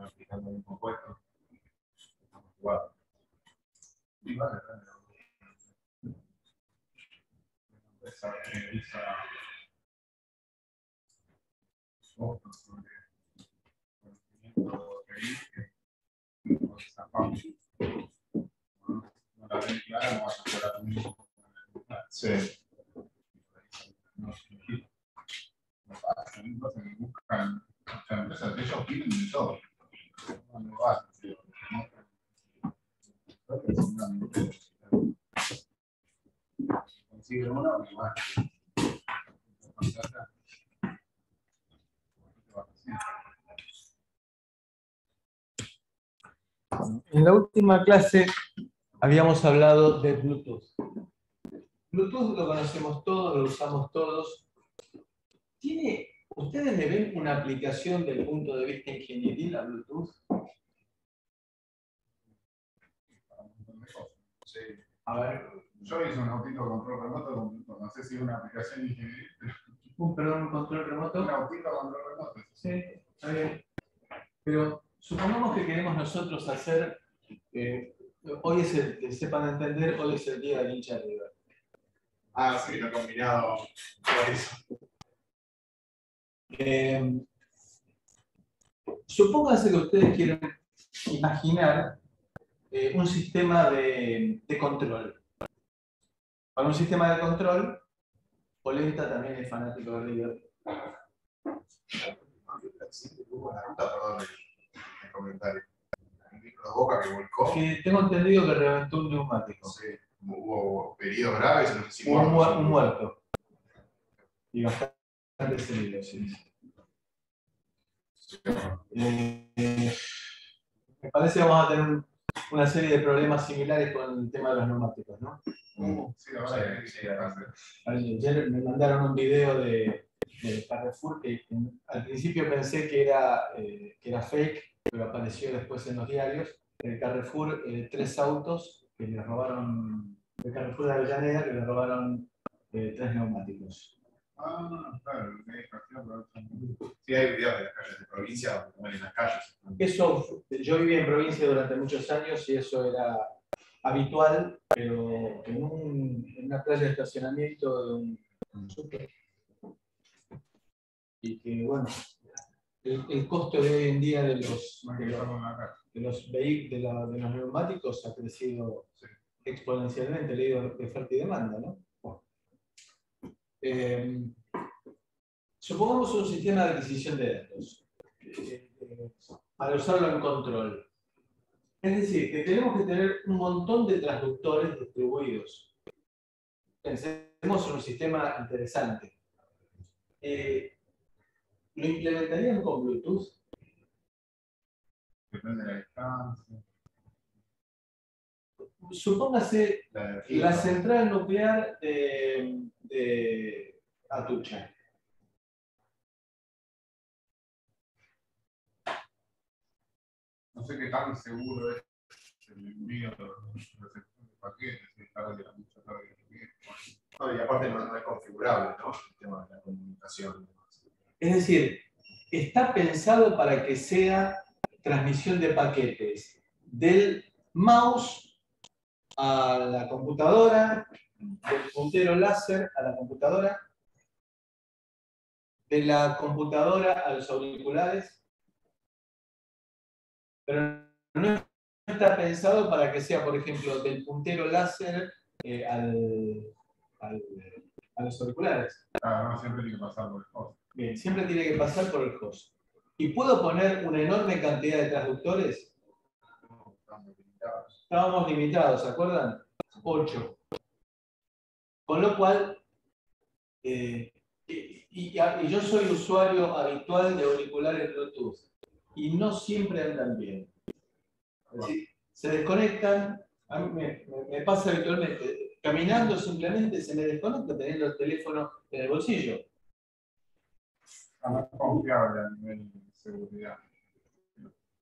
aplicando un compuesto. Asumir. Sí. Sea, empresas de ellos piden de todo. En la última clase habíamos hablado de Bluetooth. Bluetooth lo conocemos todos, lo usamos todos. ¿Tiene, ¿Ustedes le ven una aplicación del punto de vista ingenieril a Bluetooth? Sí. A ver, Yo hice un autito de control remoto, no sé si es una aplicación ingenieril, un, perdón, un control remoto. un autito de control remoto. Sí, está bien. Pero supongamos que queremos nosotros hacer, eh, hoy es el, que sepan entender, hoy es el día del hincha de River. Ah, sí, lo he combinado por eso. Eh, supónganse que ustedes quieren imaginar eh, un sistema de, de control. Para un sistema de control, Polenta también es fanático de River. Sí, tengo entendido que reventó un neumático. Sé, hubo heridos graves, no sé si Un, mu- un muerto. Y bastante Eh, me parece que vamos a tener un- una serie de problemas similares con el tema de los neumáticos, ¿no? Sí, ahora Sí, sí, sí, Ayer me mandaron un video de, de Carrefour que al principio pensé que era, eh, que era fake, pero apareció después en los diarios. En Carrefour, eh, tres autos que le robaron, de Carrefour de Avellaneda, que le robaron eh, tres neumáticos. Ah, claro, sí, canción, pero- Sí, hay videos de las calles de provincia donde comen en las calles. Eso, yo viví en provincia durante muchos años y eso era habitual, pero en, un- en una playa de estacionamiento de un, un súper. Y que, bueno, el, el costo de hoy en día de los, de que los, de los, de la- de los neumáticos ha crecido exponencialmente, leído de oferta y demanda, ¿no? Eh, supongamos un sistema de adquisición de datos eh, para usarlo en control. Es decir, que tenemos que tener un montón de transductores distribuidos. Pensemos en un sistema interesante. Eh, ¿Lo implementarían con Bluetooth? Depende de la distancia. Supóngase La la central nuclear de, de Atucha. No sé qué tan seguro es el envío de los receptores de paquetes, si está de la mucha carga de paquetes. No, y aparte no, no es configurable, ¿no? El tema de la comunicación. Es decir, está pensado para que sea transmisión de paquetes del mouse a la computadora, del puntero láser a la computadora, de la computadora a los auriculares, pero no está pensado para que sea, por ejemplo, del puntero láser eh, al- al- a los auriculares. Claro, no siempre tiene que pasar por el host. Bien, siempre tiene que pasar por el host. ¿Y puedo poner una enorme cantidad de transductores? Estamos limitados. Estábamos limitados, ¿se acuerdan? 8. Con lo cual, eh, y, y- y yo soy usuario habitual de auriculares Bluetooth y no siempre andan bien. Es decir, se desconectan, a mí me, me- me pasa habitualmente, caminando simplemente se me desconecta teniendo el teléfono en el bolsillo. Es confiable a nivel de seguridad.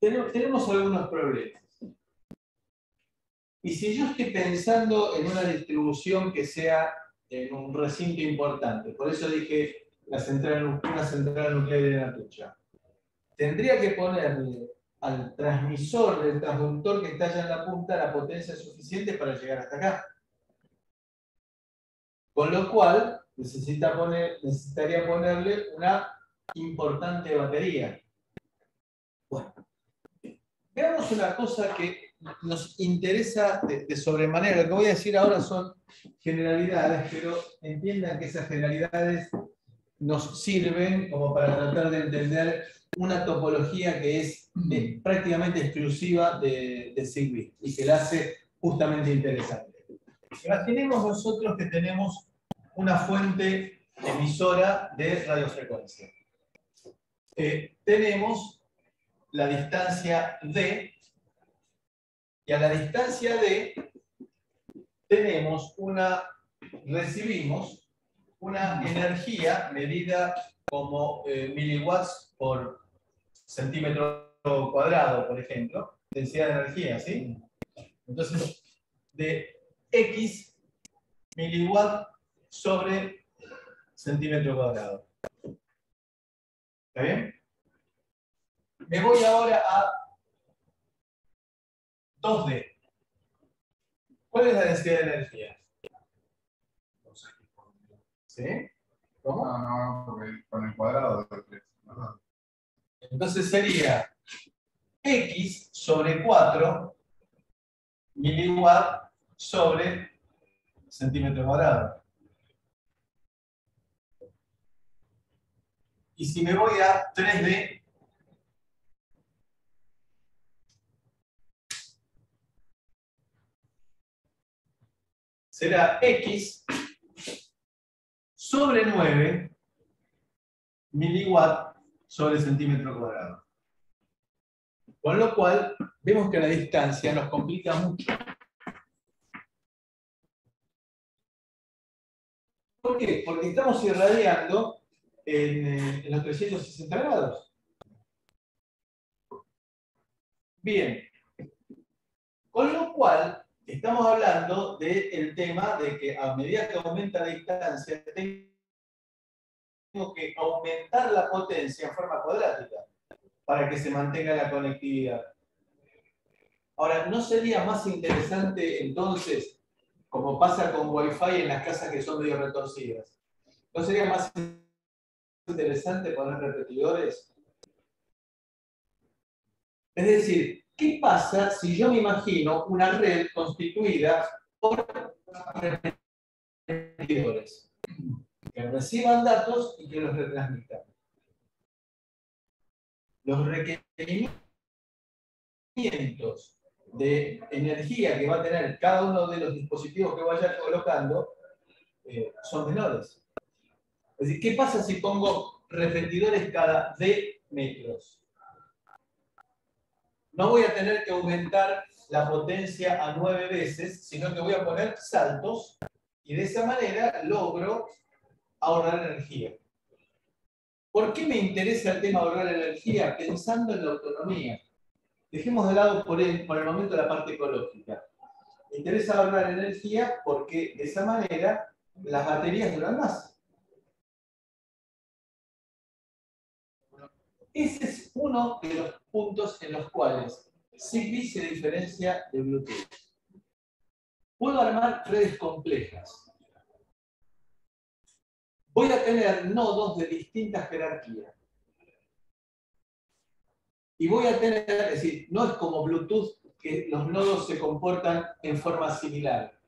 Tenemos, tenemos algunos problemas. Y si yo estoy pensando en una distribución que sea en un recinto importante, por eso dije la central, una central nuclear en Atucha, tendría que ponerle al transmisor del transductor que está allá en la punta la potencia suficiente para llegar hasta acá. Con lo cual, necesitaría ponerle una importante batería. Bueno, veamos una cosa que nos interesa de, sobremanera. Lo que voy a decir ahora son generalidades, pero entiendan que esas generalidades nos sirven como para tratar de entender una topología que es eh, prácticamente exclusiva de, de Zigbee y que la hace justamente interesante. Imaginemos nosotros que tenemos una fuente emisora de radiofrecuencia. Eh, tenemos la distancia D y a la distancia D tenemos una, recibimos una energía medida como eh, miliwatts por centímetro cuadrado, por ejemplo, densidad de energía, ¿sí? Entonces, de X miliwatt sobre centímetro cuadrado. ¿Está bien? Me voy ahora a 2D. ¿Cuál es la densidad de energía? ¿Sí? ¿Cómo? No, no, porque con el cuadrado de 3. Entonces sería X sobre 4 miliwatt sobre centímetro cuadrado. Y si me voy a 3D, será X sobre 9 miliwatt sobre centímetro cuadrado. Con lo cual, vemos que la distancia nos complica mucho. ¿Por qué? Porque estamos irradiando en, eh, en los 360 grados. Bien. Con lo cual, estamos hablando del tema de que a medida que aumenta la distancia, tengo que aumentar la potencia en forma cuadrática para que se mantenga la conectividad. Ahora, ¿no sería más interesante entonces, como pasa con Wi-Fi en las casas que son medio retorcidas, ¿no sería más interesante poner repetidores? Es decir, ¿qué pasa si yo me imagino una red constituida por repetidores? que reciban datos y que los retransmitan. Los requerimientos de energía que va a tener cada uno de los dispositivos que vaya colocando eh, son menores. Es decir, ¿qué pasa si pongo repetidores cada D metros? No voy a tener que aumentar la potencia a nueve veces, sino que voy a poner saltos y de esa manera logro ahorrar energía. ¿Por qué me interesa el tema ahorrar energía? Pensando en la autonomía. Dejemos de lado por el, por el momento la parte ecológica. Me interesa ahorrar energía porque de esa manera las baterías duran más. Ese es uno de los puntos en los cuales Zigbee se diferencia de Bluetooth. Puedo armar redes complejas voy a tener nodos de distintas jerarquías. Y voy a tener, es decir, no es como Bluetooth que los nodos se comportan en forma similar.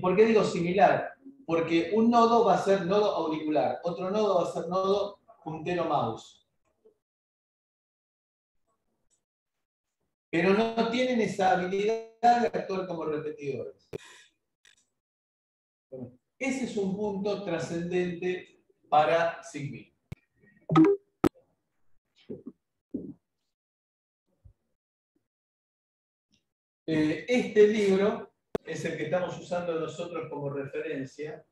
¿Por qué digo similar? Porque un nodo va a ser nodo auricular, otro nodo va a ser nodo puntero mouse. Pero no tienen esa habilidad de actuar como repetidores. Ese es un punto trascendente para Zigbee. Eh, este libro es el que estamos usando nosotros como referencia,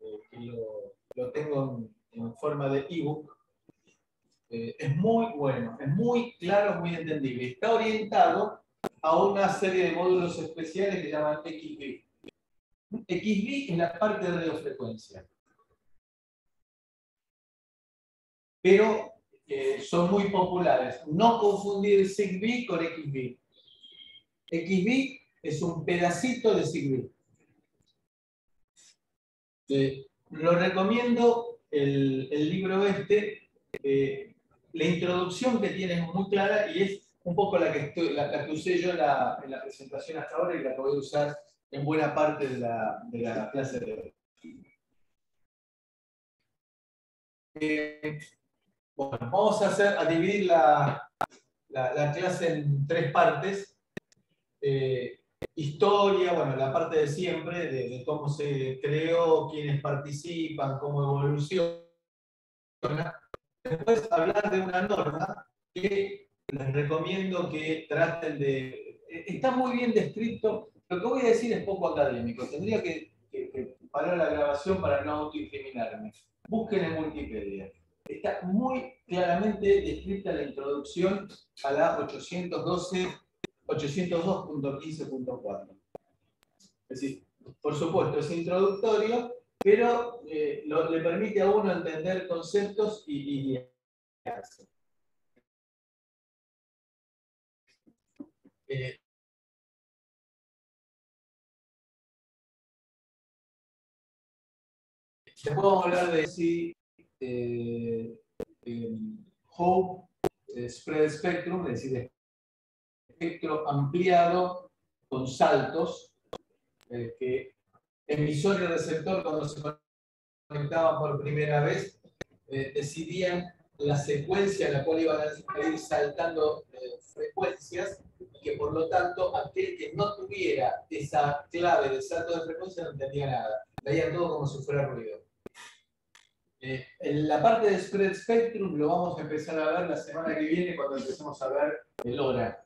eh, lo, tengo en, forma de ebook. Eh, es muy bueno, es muy claro, muy entendible. Está orientado a una serie de módulos especiales que llaman XB. XB es la parte de radiofrecuencia. Pero eh, son muy populares. No confundir Zigbee con XB. XB es un pedacito de Zigbee. Eh, lo recomiendo el, el libro este. eh, la introducción que tiene es muy clara y es un poco la que, estoy, la, que usé yo en la, en la presentación hasta ahora y la que voy a usar en buena parte de la, de la clase de hoy. Eh, bueno, vamos a, hacer, a dividir la clase en tres partes. Eh, historia, bueno, la parte de siempre, de, de cómo se creó, quiénes participan, cómo evoluciona. Después hablar de una norma que les recomiendo que traten de... Está muy bien descrito, lo que voy a decir es poco académico, tendría que, parar la grabación para no autoincriminarme. Busquen en Wikipedia. Está muy claramente descrita la introducción a la 812 802.15.4. Es decir, por supuesto, es introductorio, pero eh, le permite a uno entender conceptos y, y. Eh, vamos hablar de si eh, eh, Hope eh, Spread Spectrum, es decir, espectro ampliado con saltos, que emisor y receptor cuando se conectaban por primera vez, eh, decidían la secuencia en la cual iban a ir saltando eh, frecuencias y que por lo tanto aquel que no tuviera esa clave de salto de frecuencia no entendía nada, veía todo como si fuera ruido. Eh, en la parte de Spread Spectrum lo vamos a empezar a ver la semana que viene cuando empecemos a ver el hora.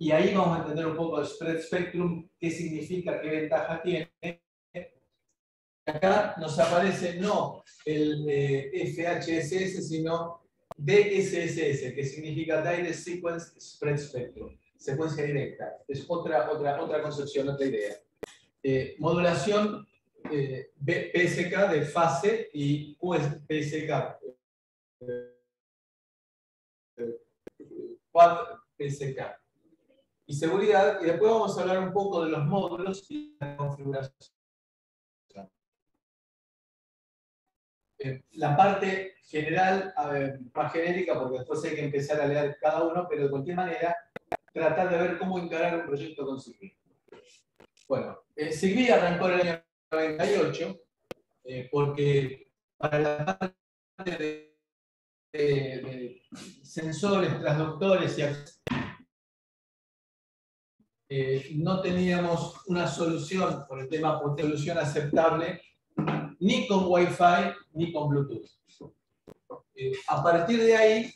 Y ahí vamos a entender un poco el spread spectrum, qué significa, qué ventaja tiene. Acá nos aparece no el eh, FHSS, sino DSSS, que significa Direct Sequence Spread Spectrum, secuencia directa. Es otra, otra, otra concepción, otra idea. Eh, modulación eh, PSK de fase y QSPSK. PSK. Y seguridad, y después vamos a hablar un poco de los módulos y la configuración. Eh, La parte general, más genérica, porque después hay que empezar a leer cada uno, pero de cualquier manera, tratar de ver cómo encarar un proyecto con Zigbee. Bueno, eh, arrancó en el año 98, eh, porque para la parte de sensores, transductores y eh, no teníamos una solución por el tema solución aceptable ni con Wi-Fi ni con Bluetooth. Eh, a partir de ahí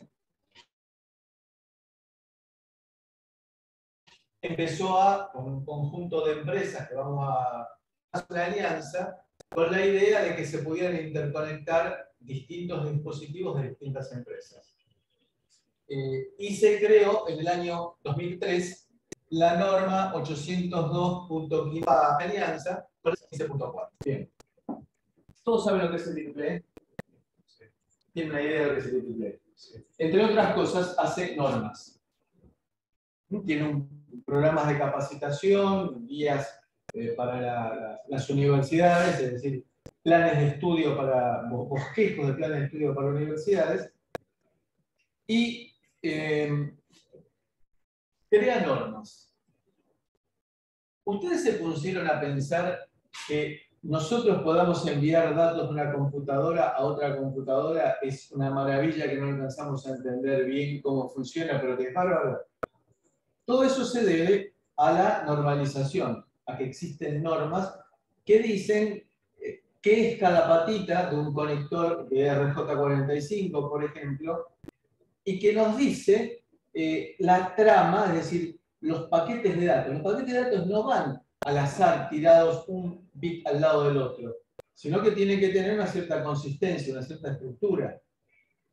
empezó a, con un conjunto de empresas que vamos a hacer una alianza, con la idea de que se pudieran interconectar distintos dispositivos de distintas empresas. Eh, y se creó en el año 2003 la norma 802.15 alianza, 15.4. Bien. ¿Todos saben lo que es el triple Tienen una idea de lo que es el triple Entre otras cosas, hace normas. Tiene un, programas de capacitación, guías eh, para la- la- las universidades, es decir, planes de estudio para, bo- bosquejos de planes de estudio para universidades, y eh, crea normas. ¿Ustedes se pusieron a pensar que nosotros podamos enviar datos de una computadora a otra computadora? Es una maravilla que no alcanzamos a entender bien cómo funciona, pero que es. Todo eso se debe a la normalización, a que existen normas que dicen eh, qué es cada patita de un conector de RJ45, por ejemplo, y que nos dice eh, la trama, es decir, los paquetes de datos. Los paquetes de datos no van al azar tirados un bit al lado del otro, sino que tienen que tener una cierta consistencia, una cierta estructura.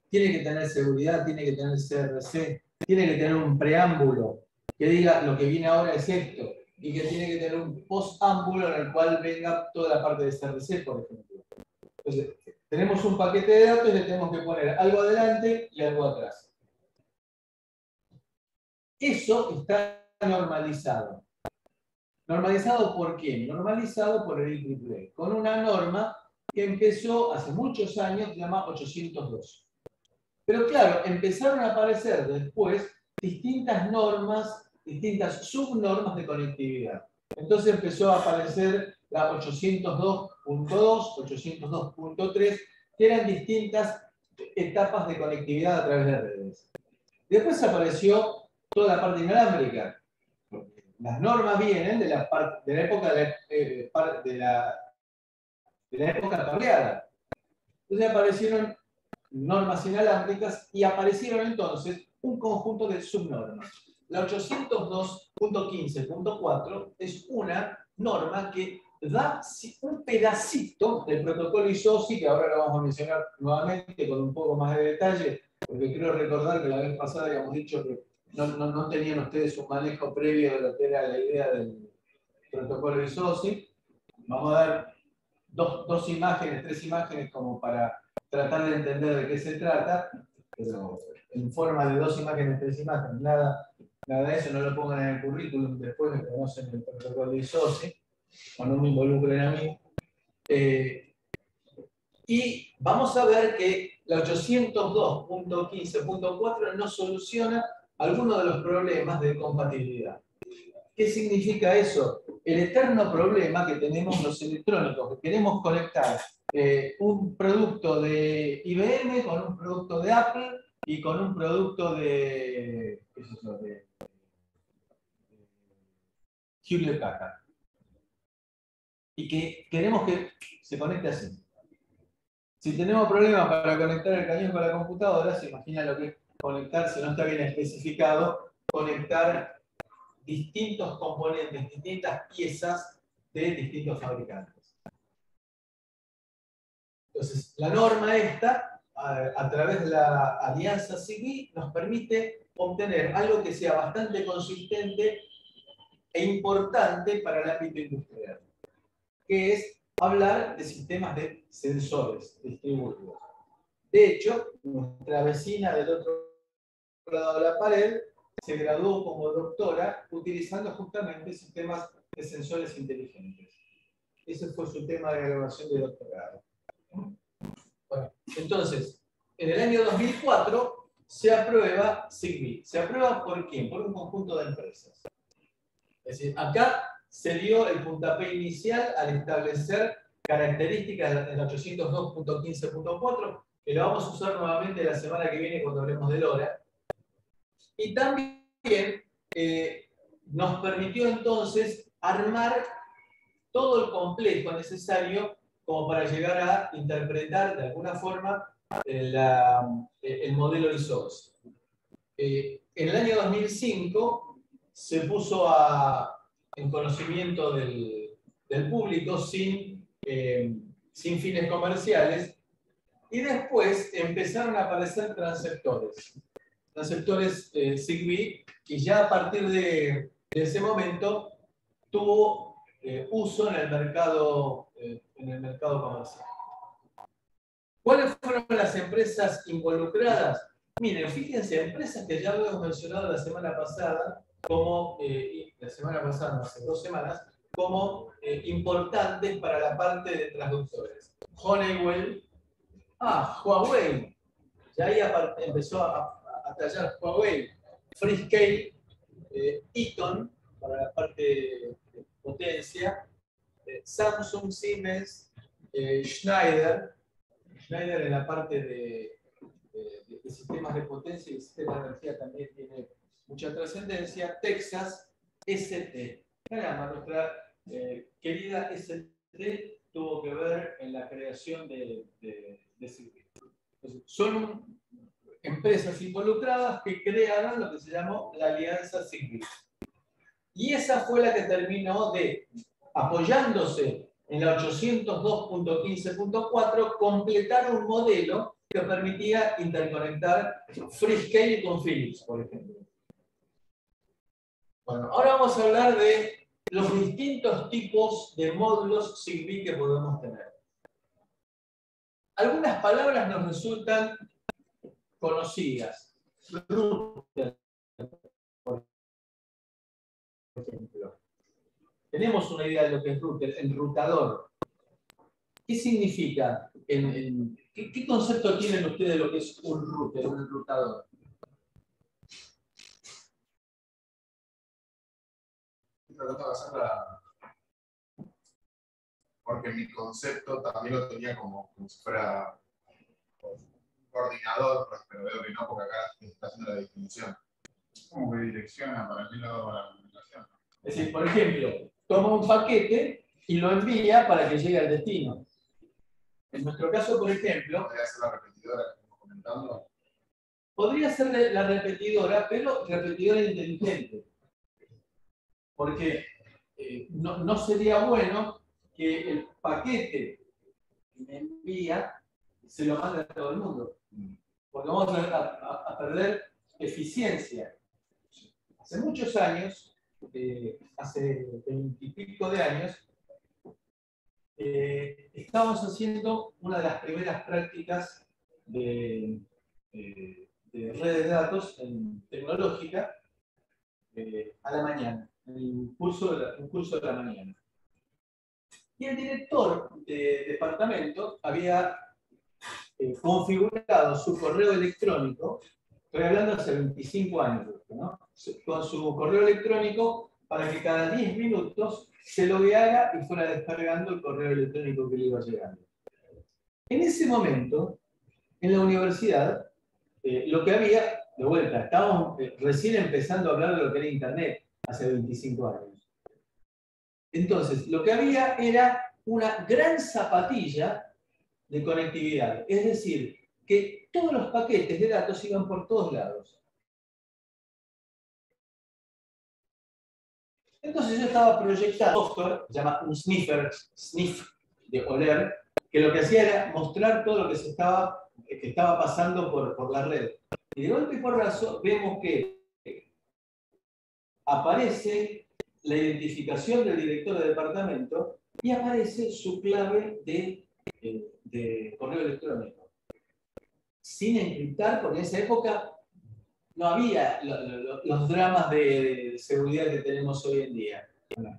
Tiene que tener seguridad, tiene que tener CRC, tiene que tener un preámbulo que diga lo que viene ahora es esto, y que tiene que tener un postámbulo en el cual venga toda la parte de CRC, por ejemplo. Entonces, tenemos un paquete de datos y le tenemos que poner algo adelante y algo atrás. Eso está normalizado. ¿Normalizado por quién? Normalizado por el IEEE, con una norma que empezó hace muchos años, se llama 802. Pero claro, empezaron a aparecer después distintas normas, distintas subnormas de conectividad. Entonces empezó a aparecer la 802.2, 802.3, que eran distintas etapas de conectividad a través de redes. Después apareció toda la parte inalámbrica. Las normas vienen de la, de la época de la, eh, de la, de la época cableada. Entonces aparecieron normas inalámbricas y aparecieron entonces un conjunto de subnormas. La 802.15.4 es una norma que da un pedacito del protocolo ISOSI, que ahora lo vamos a mencionar nuevamente con un poco más de detalle, porque quiero recordar que la vez pasada habíamos dicho que no, no, tenían ustedes un manejo previo de lo que era la idea del protocolo ISOSI. Vamos a dar dos, dos imágenes, tres imágenes como para tratar de entender de qué se trata, pero en forma de dos imágenes, tres imágenes, nada, nada de eso, no lo pongan en el currículum, después me conocen el protocolo ISOSI, o no me involucren a mí. Eh, y vamos a ver que la 802.15.4 no soluciona algunos de los problemas de compatibilidad. ¿Qué significa eso? El eterno problema que tenemos los electrónicos, que queremos conectar eh, un producto de IBM con un producto de Apple y con un producto de, ¿qué es eso? de, Hewlett Packard. Y que queremos que se conecte así. Si tenemos problemas para conectar el cañón con la computadora, se imagina lo que es conectar, si no está bien especificado, conectar distintos componentes, distintas piezas de distintos fabricantes. Entonces, la norma esta, a, través de la alianza CIVI, nos permite obtener algo que sea bastante consistente e importante para el ámbito industrial, que es hablar de sistemas de sensores distribuidos. De hecho, nuestra vecina del otro la pared, se graduó como doctora utilizando justamente sistemas de sensores inteligentes. Ese fue su tema de graduación de doctorado. Bueno, entonces, en el año 2004 se aprueba Zigbee. ¿Se aprueba por quién? Por un conjunto de empresas. Es decir, acá se dio el puntapié inicial al establecer características del 802.15.4, que lo vamos a usar nuevamente la semana que viene cuando hablemos de LoRa, y también eh, nos permitió entonces armar todo el complejo necesario como para llegar a interpretar de alguna forma eh, eh, el modelo ISOS. en el año 2005 se puso en conocimiento del, público sin, sin fines comerciales y después empezaron a aparecer transceptores eh, y ya a partir de, ese momento tuvo eh, uso en el mercado, eh, en el mercado comercial. ¿Cuáles fueron las empresas involucradas? Miren, fíjense, empresas que ya habíamos mencionado la semana pasada, como la semana pasada, hace dos semanas, como importantes para la parte de traductores. Honeywell, ah, Huawei, ya ahí empezó a tallar Huawei, Freescale, eh, Eaton para la parte de potencia, eh, Samsung, Siemens, eh, Schneider, Schneider en la parte de, sistemas de potencia y sistemas de energía también tiene mucha trascendencia, Texas, ST. Caramba, nuestra querida ST tuvo que ver en la creación de, de, de Son empresas involucradas que crearon lo que se llamó la Alianza Zigbee. Y esa fue la que terminó de, apoyándose en la 802.15.4, completar un modelo que permitía interconectar Freescale con Philips, por ejemplo. Bueno, ahora vamos a hablar de los distintos tipos de módulos Zigbee que podemos tener. algunas palabras nos resultan conocidas. Router, por ejemplo. Tenemos una idea de lo que es router, enrutador. ¿Qué significa? ¿qué, concepto tienen ustedes de lo que es un router, un enrutador? porque mi concepto también lo tenía como, como si fuera coordinador, pero veo que no, porque acá está haciendo la distinción. ¿Cómo que direcciona para qué lado la comunicación? Es decir, por ejemplo, toma un paquete y lo envía para que llegue al destino. En nuestro caso, por ejemplo... ¿Podría ser la repetidora que estamos comentando? Podría ser la repetidora, pero repetidora inteligente. Porque eh, no, no sería bueno que el paquete que me envía se lo mande a todo el mundo. Porque vamos a, perder eficiencia. Hace muchos años, eh, hace veintipico de años, eh, estábamos haciendo una de las primeras prácticas de, eh, de redes de datos en tecnológica a la mañana, un curso de curso de la mañana. Y el director de departamento había eh, configurado su correo electrónico, estoy hablando hace 25 años, ¿no? con su correo electrónico para que cada 10 minutos se lo logueara y fuera descargando el correo electrónico que le iba llegando. En ese momento, en la universidad, eh, lo que había, de vuelta, estábamos eh, recién empezando a hablar de lo que era Internet hace 25 años. Entonces, lo que había era una gran zapatilla de conectividad. Es decir, que todos los paquetes de datos iban por todos lados. Entonces yo estaba proyectando software, se llama un sniffer, sniff de oler, que lo que hacía era mostrar todo lo que se estaba, que estaba pasando por, por la red. Y de golpe y porrazo vemos que aparece la identificación del director de departamento y aparece su clave de, de, correo electrónico. Sin encriptar, porque en esa época no había los dramas de, seguridad que tenemos hoy en día.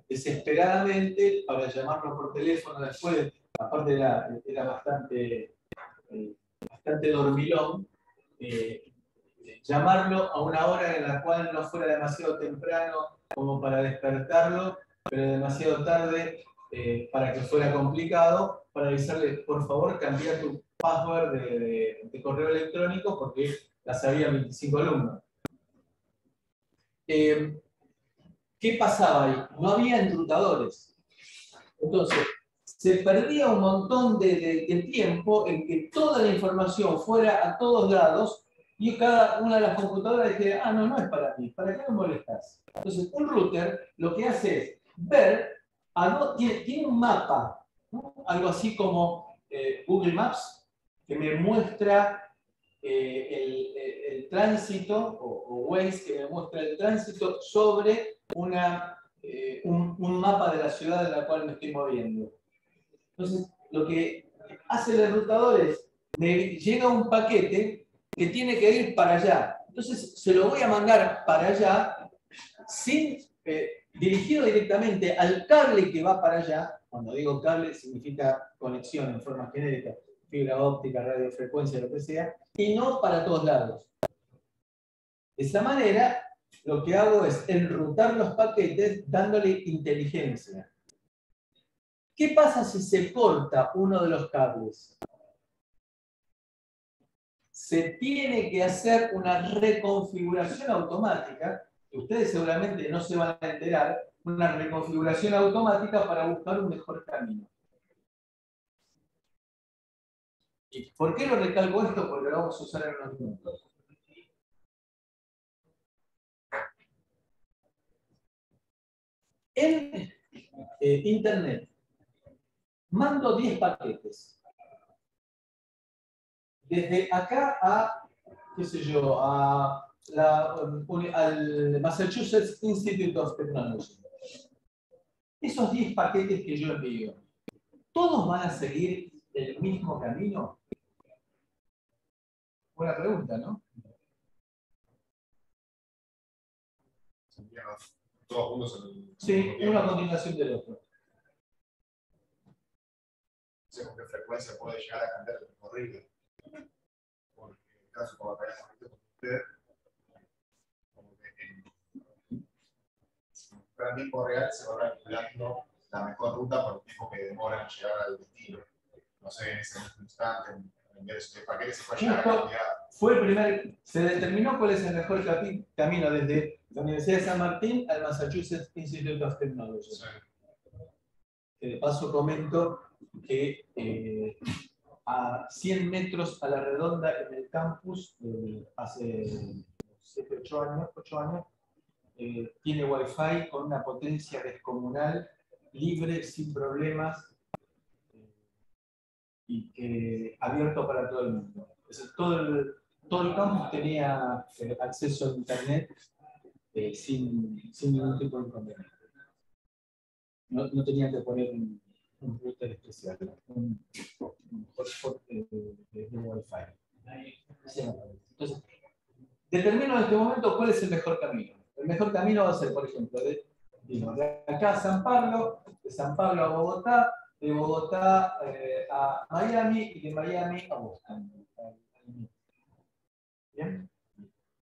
Desesperadamente, para llamarlo por teléfono después, aparte era, bastante, eh, bastante dormilón, eh, llamarlo a una hora en la cual no fuera demasiado temprano como para despertarlo, pero demasiado tarde eh, para que fuera complicado, para avisarle, por favor, cambiar tu password de, correo electrónico porque la sabía 25 alumnos. Eh, ¿Qué pasaba ahí? No había enrutadores. Entonces, se perdía un montón de, de, tiempo en que toda la información fuera a todos lados y cada una de las computadoras dijera, ah, no, no es para ti, ¿para qué me molestas? Entonces, un router lo que hace es ver, tiene, un mapa, algo así como eh, Google Maps, que me muestra eh, el, tránsito, o, Waze que me muestra el tránsito sobre una, eh, un, mapa de la ciudad en la cual me estoy moviendo. Entonces, lo que hace el enrutador es, me llega un paquete que tiene que ir para allá. Entonces, se lo voy a mandar para allá sin eh, dirigido directamente al cable que va para allá. Cuando digo cable, significa conexión en forma genérica, fibra óptica, radiofrecuencia, lo que sea, y no para todos lados. De esa manera, lo que hago es enrutar los paquetes dándole inteligencia. ¿Qué pasa si se corta uno de los cables? se tiene que hacer una reconfiguración automática, ustedes seguramente no se van a enterar, una reconfiguración automática para buscar un mejor camino. ¿Y por qué lo recalco esto? Porque lo vamos a usar en unos minutos. En eh, Internet, mando 10 paquetes desde acá a, qué sé yo, a la, al Massachusetts Institute of Technology. Esos 10 paquetes que yo envío, todos van a seguir el mismo camino? Buena pregunta, ¿no? Todos juntos en el Sí, mismo tiempo. uno a continuación del otro. No sé con qué frecuencia puede llegar a cambiar el recorrido. Porque en el caso, como visto con usted, como que en, fuera en tiempo real se va calculando la mejor ruta por el tiempo que demora en llegar al destino. No sé, en ese instante, en, vez de paquete se puede llegar a cambiar. Fue el primer, se determinó cuál es el mejor camino desde la Universidad de San Martín al Massachusetts Institute of Technology. Que de paso comento que eh, a 100 metros a la redonda en el campus, eh, hace 7, 8 años, 8 años eh, tiene Wi-Fi con una potencia descomunal, libre, sin problemas eh, y que abierto para todo el mundo. Es decir, todo, el, todo el campus tenía eh, acceso a Internet eh, sin, sin ningún tipo de inconveniente. No, no tenían que poner un, un router especial, un, un hotspot eh, de, de Wi-Fi. Entonces, determino en este momento cuál es el mejor camino. El mejor camino va a ser, por ejemplo, de, acá a San Pablo, de San Pablo a Bogotá, de Bogotá eh, a Miami y de Miami a Boston. ¿Bien?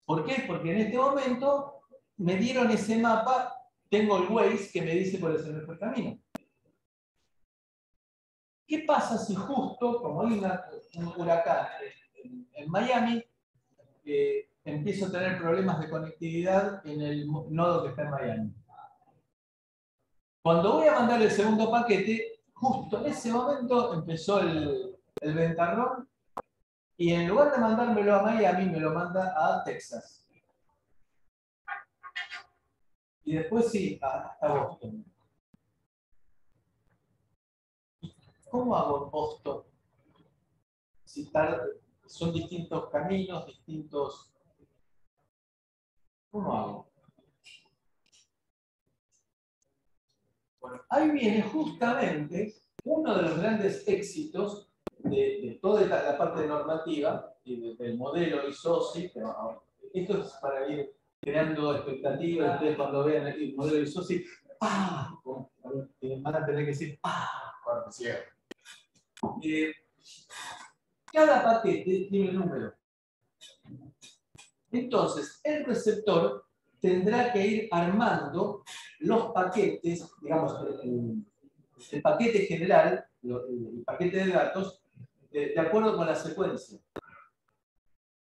¿Por qué? Porque en este momento me dieron ese mapa, tengo el Waze que me dice cuál es el mejor camino. ¿Qué pasa si justo, como hay una- un huracán en, en Miami, eh, empiezo a tener problemas de conectividad en el nodo que está en Miami? Cuando voy a mandar el segundo paquete, justo en ese momento empezó el, el ventarrón y en lugar de mandármelo a Miami, me lo manda a Texas. Y después sí, hasta Boston. ¿Cómo hago en Boston? Son distintos caminos, distintos... ¿Cómo hago? Bueno, ahí viene justamente uno de los grandes éxitos de, toda la, la parte normativa y de- del modelo ISOSI. Esto es para ir creando expectativas. Ustedes cuando vean el modelo ISOSI, ¡ah! Van a tener que decir ¡ah! Cierre. Eh, cada paquete tiene un número. Entonces, el receptor tendrá que ir armando los paquetes, digamos, el, paquete general, el paquete de datos, de, de acuerdo con la secuencia.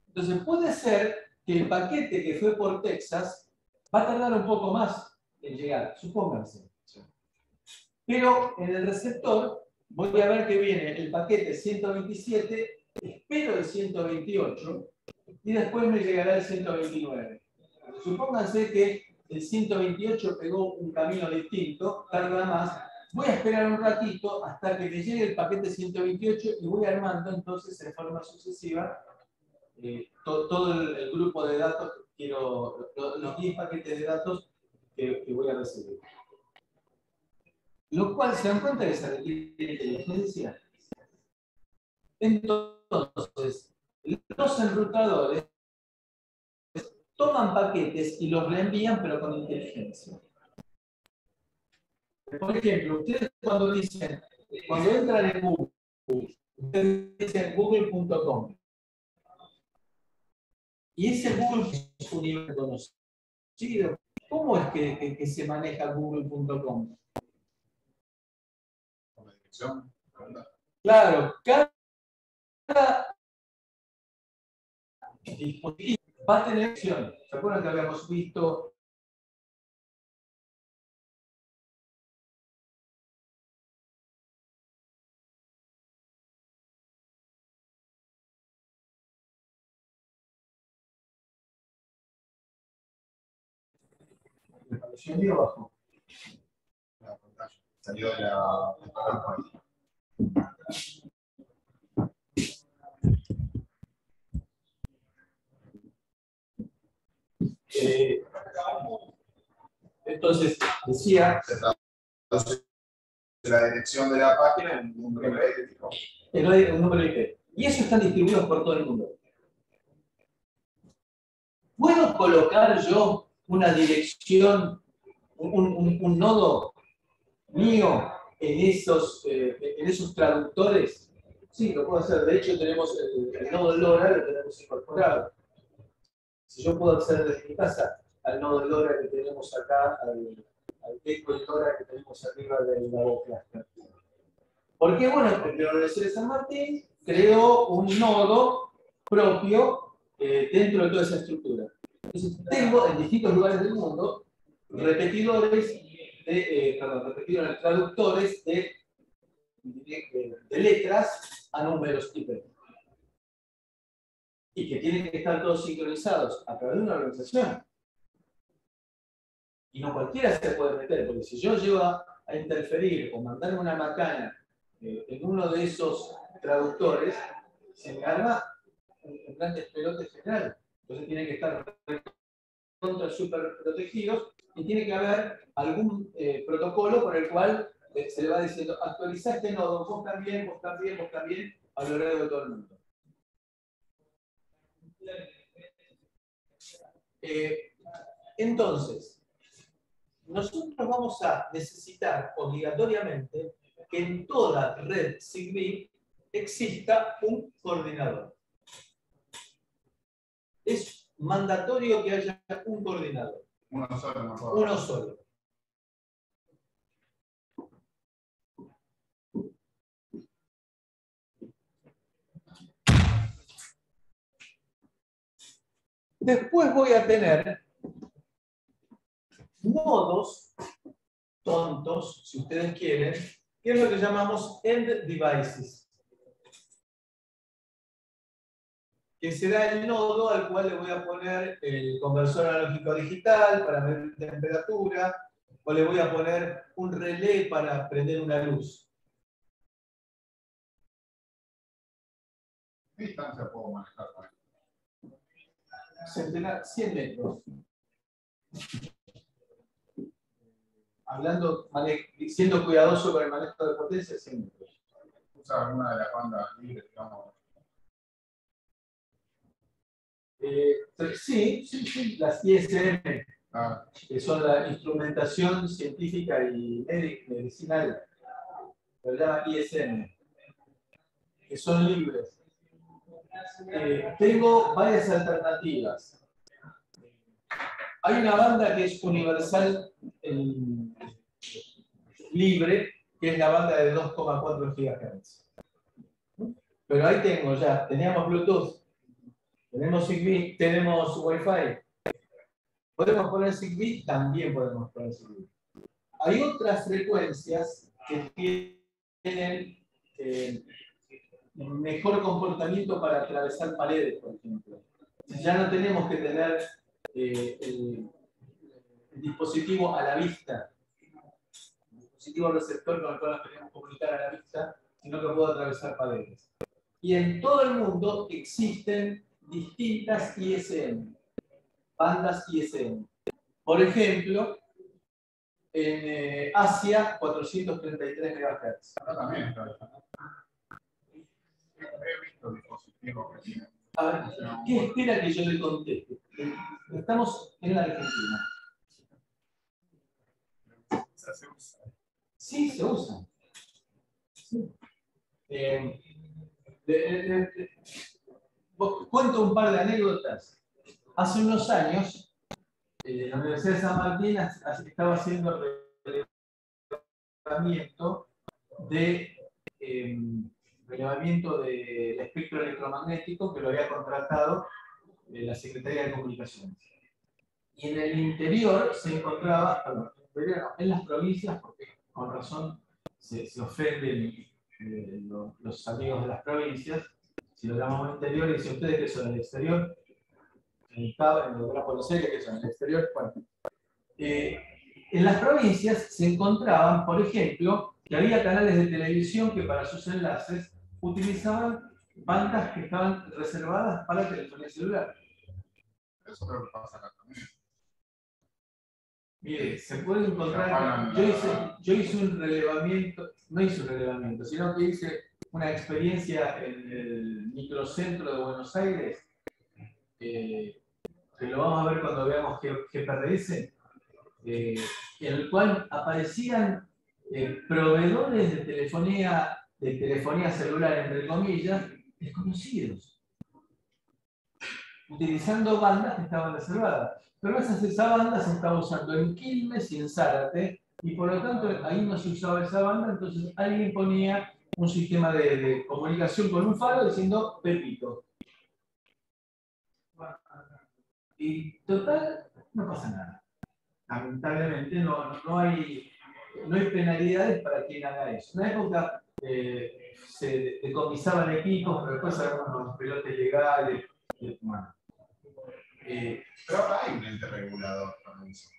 Entonces, puede ser que el paquete que fue por Texas va a tardar un poco más en llegar, supónganse. Pero en el receptor voy a ver que viene el paquete 127, espero el 128 y después me llegará el 129. Supónganse que el 128 pegó un camino distinto, tarda más. Voy a esperar un ratito hasta que me llegue el paquete 128 y voy armando entonces en forma sucesiva eh, to- todo el, grupo de datos que quiero, lo- los 10 paquetes de datos que, que voy a recibir. Lo cual se dan cuenta que se requiere inteligencia. Entonces, los enrutadores toman paquetes y los reenvían, pero con inteligencia. Por ejemplo, ustedes cuando dicen, cuando entran en Google, ustedes dicen google.com. Y ese Google es un nivel conocido. ¿Cómo es que, que- que se maneja google.com? Con la dirección. Claro, cada dispositivo va a tener opción. ¿Se acuerdan que habíamos visto. La pantalla. Salió de la del PowerPoint. Eh, entonces, decía, la dirección de la página en un el, número IP. Y eso están distribuidos por todo el mundo. ¿Puedo colocar yo una dirección, un, nodo mío en esos, eh, en esos traductores? Sí, lo puedo hacer. De hecho, tenemos el, nodo LoRa, lo tenemos incorporado. Si yo puedo acceder desde mi casa al nodo LoRa que tenemos acá, al, al eco LoRa que tenemos arriba del la cluster. ¿Por qué? Bueno, porque la Universidad de San Martín creó un nodo propio eh, dentro de toda esa estructura. Entonces, tengo en distintos lugares del mundo repetidores de, eh, perdón, repetidores, traductores de, de, letras a números IP. Y que tienen que estar todos sincronizados a través de una organización. Y no cualquiera se puede meter, porque si yo llego a, interferir o mandar una macana eh, en uno de esos traductores, se me arma un gran despelote general. Entonces tienen que estar contra super protegidos y tiene que haber algún eh, protocolo por el cual se le va diciendo actualiza este nodo, vos también, vos también, vos también, a lo largo de todo el mundo. Eh, entonces, nosotros vamos a necesitar obligatoriamente que en toda red Zigbee exista un coordinador. Es mandatorio que haya un coordinador. Uno solo. Uno solo. Después voy a tener nodos tontos, si ustedes quieren, que es lo que llamamos end devices. Que será el nodo al cual le voy a poner el conversor analógico digital para medir temperatura, o le voy a poner un relé para prender una luz. ¿Qué distancia puedo manejar con 100 metros hablando, siendo cuidadoso con el manejo de potencia, siempre. ¿Usa alguna de las bandas libres, digamos? Eh, sí, sí, sí, las ISM, ah. que son la instrumentación científica y medicinal, llama ISM, que son libres. Eh, tengo varias alternativas. Hay una banda que es universal libre, que es la banda de 2,4 GHz. Pero ahí tengo ya, teníamos Bluetooth, tenemos Zigbee, tenemos Wi-Fi. ¿Podemos poner Zigbee? También podemos poner Zigbee. Hay otras frecuencias que tienen eh, mejor comportamiento para atravesar paredes, por ejemplo. Ya no tenemos que tener eh, el, dispositivo a la vista, el dispositivo receptor con el cual nos queremos comunicar a la vista, sino que puedo atravesar paredes. Y en todo el mundo existen distintas ISM, bandas ISM. Por ejemplo, en eh, Asia, 433 MHz. Acá también. A ver, ¿qué espera que yo le conteste? Estamos en la Argentina. Sí, se usa. Eh, cuento un par de anécdotas. Hace unos años, eh, la Universidad de San Martín estaba haciendo relevamiento de eh, relevamiento del espectro electromagnético que lo había contratado la Secretaría de Comunicaciones. Y en el interior se encontraba, en las provincias, porque con razón se, ofenden eh, los, amigos de las provincias, si lo llamamos interior, y dicen ustedes que son el exterior, en el en el Gran Buenos que son el exterior, bueno. Eh, en las provincias se encontraban, por ejemplo, que había canales de televisión que para sus enlaces utilizaban bandas que estaban reservadas para telefonía celular. Eso creo que pasa acá también. Mire, se puede encontrar. Yo hice, yo hice un relevamiento, no hice un relevamiento, sino que hice una experiencia en el microcentro de Buenos Aires, eh, que lo vamos a ver cuando veamos GPRS, eh, en el cual aparecían eh, proveedores de telefonía, de telefonía celular, entre comillas, desconocidos, utilizando bandas que estaban reservadas. Pero esas, esa banda se estaba usando en Quilmes y en Zárate, y por lo tanto ahí no se usaba esa banda, entonces alguien ponía un sistema de, comunicación con un faro diciendo Pepito. Y total, no pasa nada. Lamentablemente no, no, hay, no hay penalidades para quien haga eso. En una época eh, se decomisaban equipos, pero después había los pelotes legales. Eh, pero ahora hay un ente regulador para eso.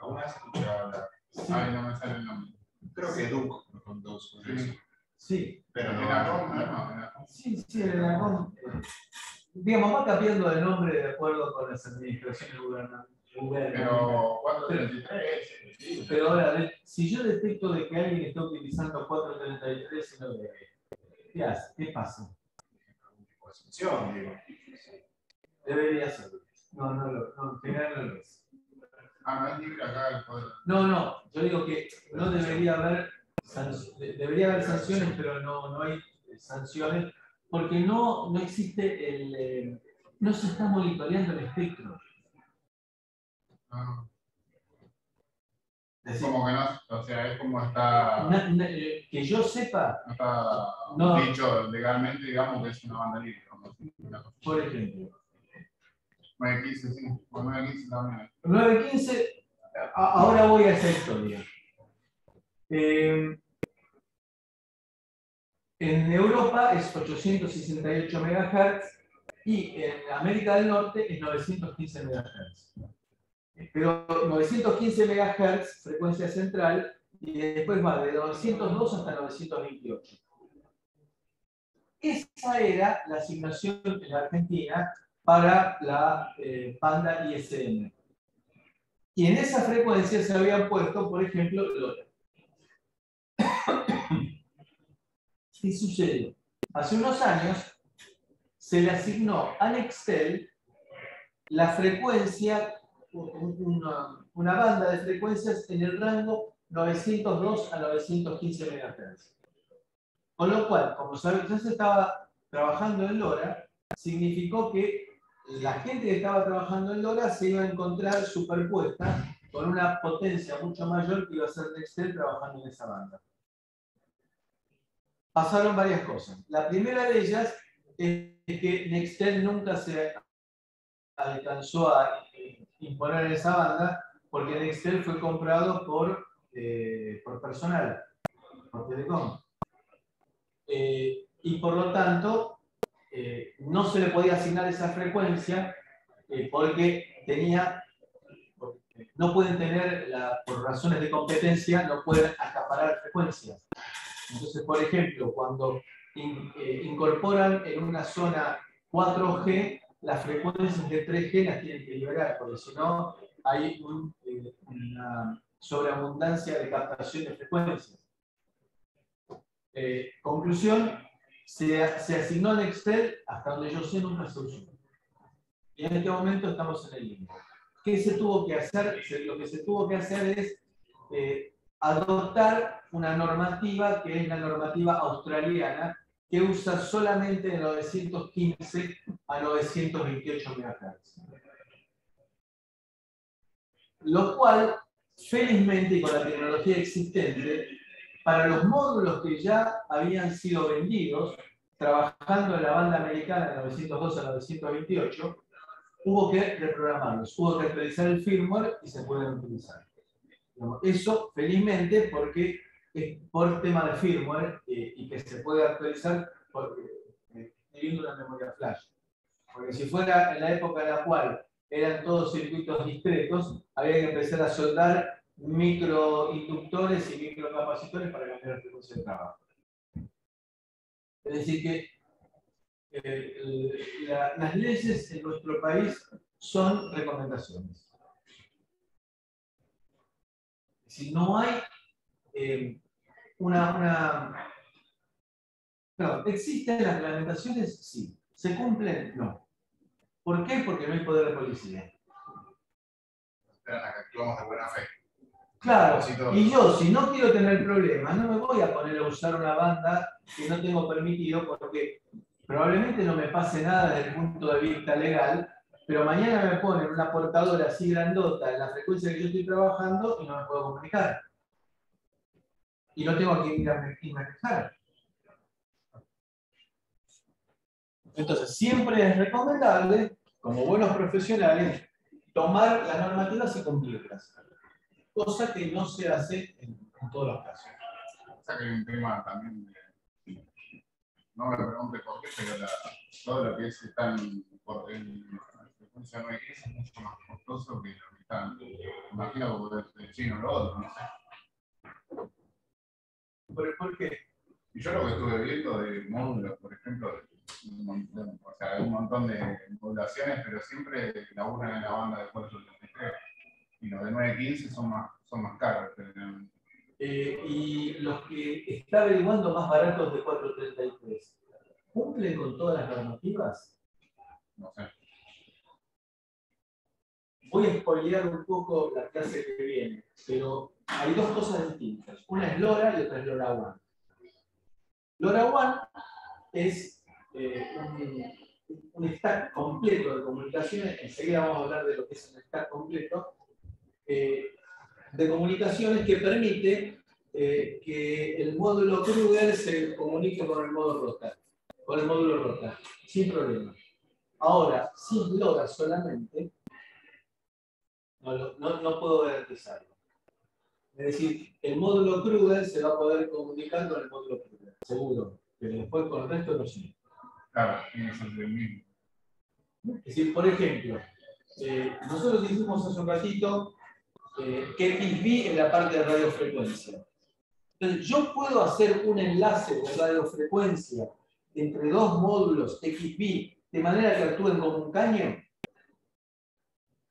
Aún has escuchado hablar. Ay, no me sale el nombre. Creo que Duke lo contó sobre eso. Sí. Pero no, no, no, Sí, sí, el ENACOM. Eh, digamos, va cambiando de nombre de acuerdo con las administraciones gubernamentales. Pero 433. Pero ahora, si yo detecto de que alguien está utilizando 433 y no debe, ¿qué hace? ¿Qué pasa? digo. Debería ser. No, no, lo, no, en general no lo es. Ah, no acá No, no, yo digo que no debería haber, debería haber sanciones, pero no, no hay sanciones, porque no, no existe el, eh, no se está monitoreando el espectro. Ah. Es como que no, o sea, es como está. Eh, que yo sepa. No está dicho legalmente, digamos que es una banda libre. Por ejemplo. 915, sí. 915 también. 915, ahora voy a esa historia. Eh, en Europa es 868 MHz y en América del Norte es 915 MHz. Pero 915 MHz, frecuencia central, y después va de 902 hasta 928. Esa era la asignación en Argentina para la eh, ISM. Y en esa frecuencia se habían puesto, por ejemplo, LoRa. ¿Qué sucedió? Hace unos años se le asignó a Nextel la frecuencia, una, banda de frecuencias en el rango 902 a 915 MHz. Con lo cual, como saben, ya se estaba trabajando en LoRa, significó que la gente que estaba trabajando en LoRa se iba a encontrar superpuesta con una potencia mucho mayor que iba a ser Nextel trabajando en esa banda. Pasaron varias cosas. La primera de ellas es que Nextel nunca se alcanzó a imponer esa banda porque Nextel fue comprado por, eh, por personal, por Telecom. Eh, y por lo tanto, eh, no se le podía asignar esa frecuencia eh, porque tenía, no pueden tener, por razones de competencia, no pueden acaparar frecuencias. Entonces, por ejemplo, cuando eh, incorporan en una zona 4G, las frecuencias de 3G las tienen que liberar, porque si no hay una sobreabundancia de captación de frecuencias. conclusión, se, asignó a Excel hasta donde yo sé nunca se usó. Y en este momento estamos en el limbo. ¿Qué se tuvo que hacer? Lo que se tuvo que hacer es eh, adoptar una normativa que es la normativa australiana que usa solamente de 915 a 928 MHz. Lo cual, felizmente y con la tecnología existente, para los módulos que ya habían sido vendidos, trabajando en la banda americana de 902 a 928, hubo que reprogramarlos, hubo que actualizar el firmware y se pueden utilizar. Eso, felizmente, porque es por tema de firmware eh, y que se puede actualizar eh, teniendo una memoria flash. Porque si fuera en la época en la cual eran todos circuitos discretos, había que empezar a soldar microinductores y microcapacitores para cambiar la frecuencia de trabajo. Es decir, que eh, las leyes en nuestro país son recomendaciones. Si no hay eh, una, No, ¿existen las reglamentaciones? Sí. ¿Se cumplen? No. ¿Por qué? Porque no hay poder de policía. Esperan a que actuamos de buena fe. Claro, y yo si no quiero tener problemas, no me voy a poner a usar una banda que no tengo permitido porque probablemente no me pase nada desde el punto de vista legal, pero mañana me ponen una portadora así grandota en la frecuencia que yo estoy trabajando y no me puedo comunicar. Y no tengo que ir a quejar. Entonces, siempre es recomendable, como buenos profesionales, tomar las normativas y cumplirlas cosa que no se hace en, todos los casos. O sea que hay un tema también de, no me pregunte por qué, pero la- todo lo que es tan por 9 es mucho más costoso que lo que están, imagino el chino o lo otro, no. ¿Por, por qué? Y yo lo que estuve viendo de módulos, por ejemplo, un montón, o sea, un montón de modulaciones, pero siempre laburan en la banda de 433. Y los de 915 son más, son más caros. Eh, y los que está averiguando más baratos de 433, ¿cumplen con todas las normativas? No sé. Voy a spoilear un poco la clase que viene, pero hay dos cosas distintas. Una es LoRa y otra es LoRa One. LoRa One es eh, un, un stack completo de comunicaciones, enseguida vamos a hablar de lo que es un stack completo, eh, de comunicaciones que permite eh, que el módulo Kruger se comunique con el módulo Rota, con el módulo Rota, sin problema. Ahora, sin LoRa solamente, no, no, no puedo garantizarlo. Es decir, el módulo Kruger se va a poder comunicar con el módulo Kruger, seguro, pero después con el resto no sé. Claro, tiene que mismo. Es decir, por ejemplo, eh, nosotros hicimos hace un ratito eh, que XB en la parte de radiofrecuencia. Entonces, yo puedo hacer un enlace de radiofrecuencia entre dos módulos XB de manera que actúen como un caño.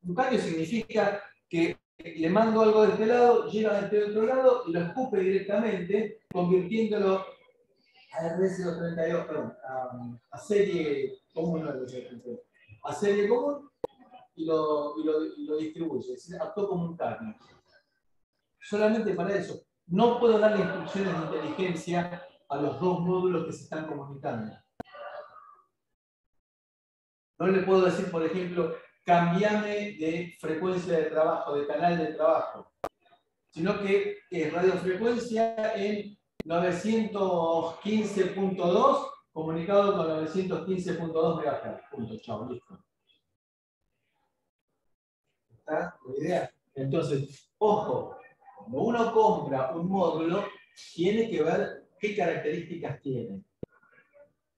Un caño significa que le mando algo de este lado, llega de este otro lado y lo escupe directamente, convirtiéndolo a RS232, perdón, a, serie común, no RS232, a serie común y lo, lo, y lo distribuye, es decir, actuó como un caño. Solamente para eso. No puedo darle instrucciones de inteligencia a los dos módulos que se están comunicando. No le puedo decir, por ejemplo, cambiame de frecuencia de trabajo, de canal de trabajo, sino que es radiofrecuencia en 915.2 comunicado con 915.2 MHz. Punto, chao, listo. ¿Está la idea? Entonces, ojo, cuando uno compra un módulo, tiene que ver qué características tiene.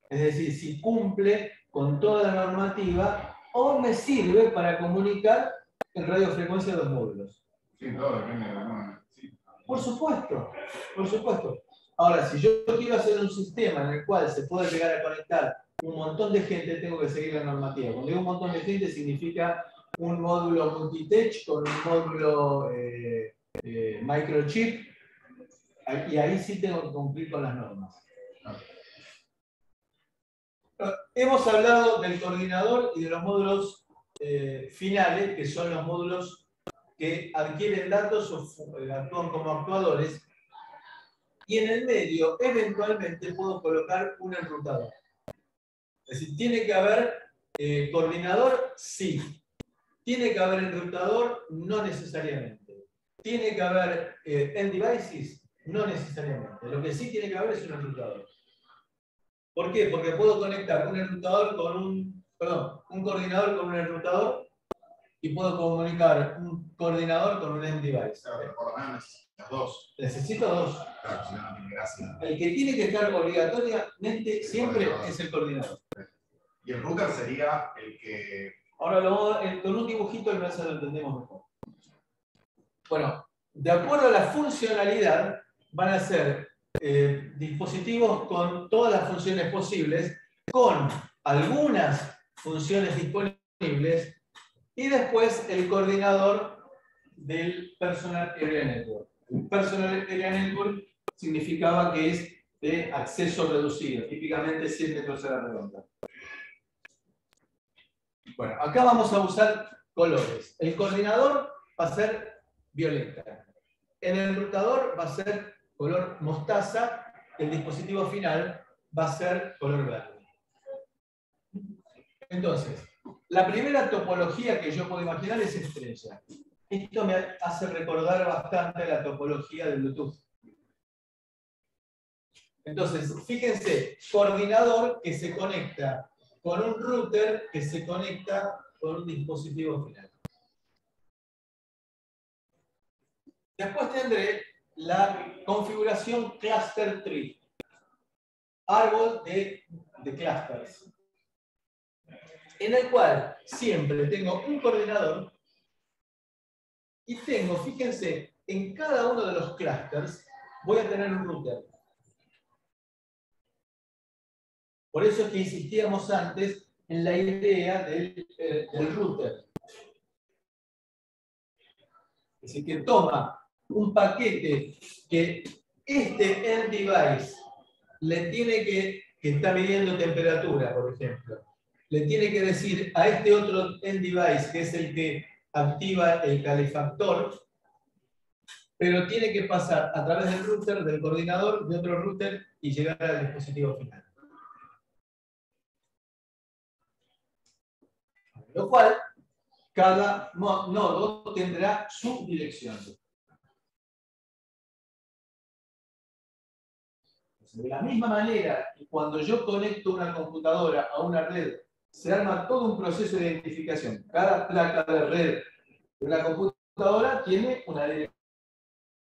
Es decir, si cumple con toda la normativa o me sirve para comunicar en radiofrecuencia de los módulos. Sí, todo depende de cómo sí. Por supuesto, por supuesto. Ahora, si yo quiero hacer un sistema en el cual se puede llegar a conectar un montón de gente, tengo que seguir la normativa. Cuando digo un montón de gente, significa un módulo multitech con un módulo eh, eh, microchip, y ahí sí tengo que cumplir con las normas. Hemos hablado del coordinador y de los módulos eh, finales, que son los módulos que adquieren datos o eh, actúan como actuadores. Y en el medio, eventualmente, puedo colocar un enrutador. Es decir, tiene que haber eh, coordinador, sí. Tiene que haber enrutador, no necesariamente. Tiene que haber end devices, no necesariamente. Lo que sí tiene que haber es un enrutador. ¿Por qué? Porque puedo conectar un enrutador con un, perdón, un coordinador con un enrutador y puedo comunicar un coordinador con un end device. Claro, pero por lo menos necesitas dos. Necesito dos. Claro, no. El que tiene que estar obligatoriamente siempre es el coordinador. Y el router sería el que. Ahora lo vamos a- con un dibujito el lo entendemos mejor. Bueno, de acuerdo a la funcionalidad, van a ser eh, dispositivos con todas las funciones posibles, con algunas funciones disponibles, y después el coordinador del Personal Area Network. El Personal Area Network significaba que es de acceso reducido, típicamente 100 metros a la redonda. Bueno, acá vamos a usar colores. El coordinador va a ser violeta. El enrutador va a ser color mostaza. El dispositivo final va a ser color verde. Entonces, la primera topología que yo puedo imaginar es estrella. Esto me hace recordar bastante la topología de Bluetooth. Entonces, fíjense, coordinador que se conecta con un router que se conecta con un dispositivo final. Después tendré la configuración cluster tree, árbol de, de clusters, en el cual siempre tengo un coordinador y tengo, fíjense, en cada uno de los clusters voy a tener un router. Por eso es que insistíamos antes en la idea del, eh, del router. Es decir, que toma un paquete que este end device le tiene que, que está midiendo temperatura, por ejemplo, le tiene que decir a este otro end device, que es el que activa el calefactor, pero tiene que pasar a través del router, del coordinador, de otro router y llegar al dispositivo final. Lo cual, cada nodo tendrá su dirección. De la misma manera que cuando yo conecto una computadora a una red, se arma todo un proceso de identificación. Cada placa de red de una computadora tiene una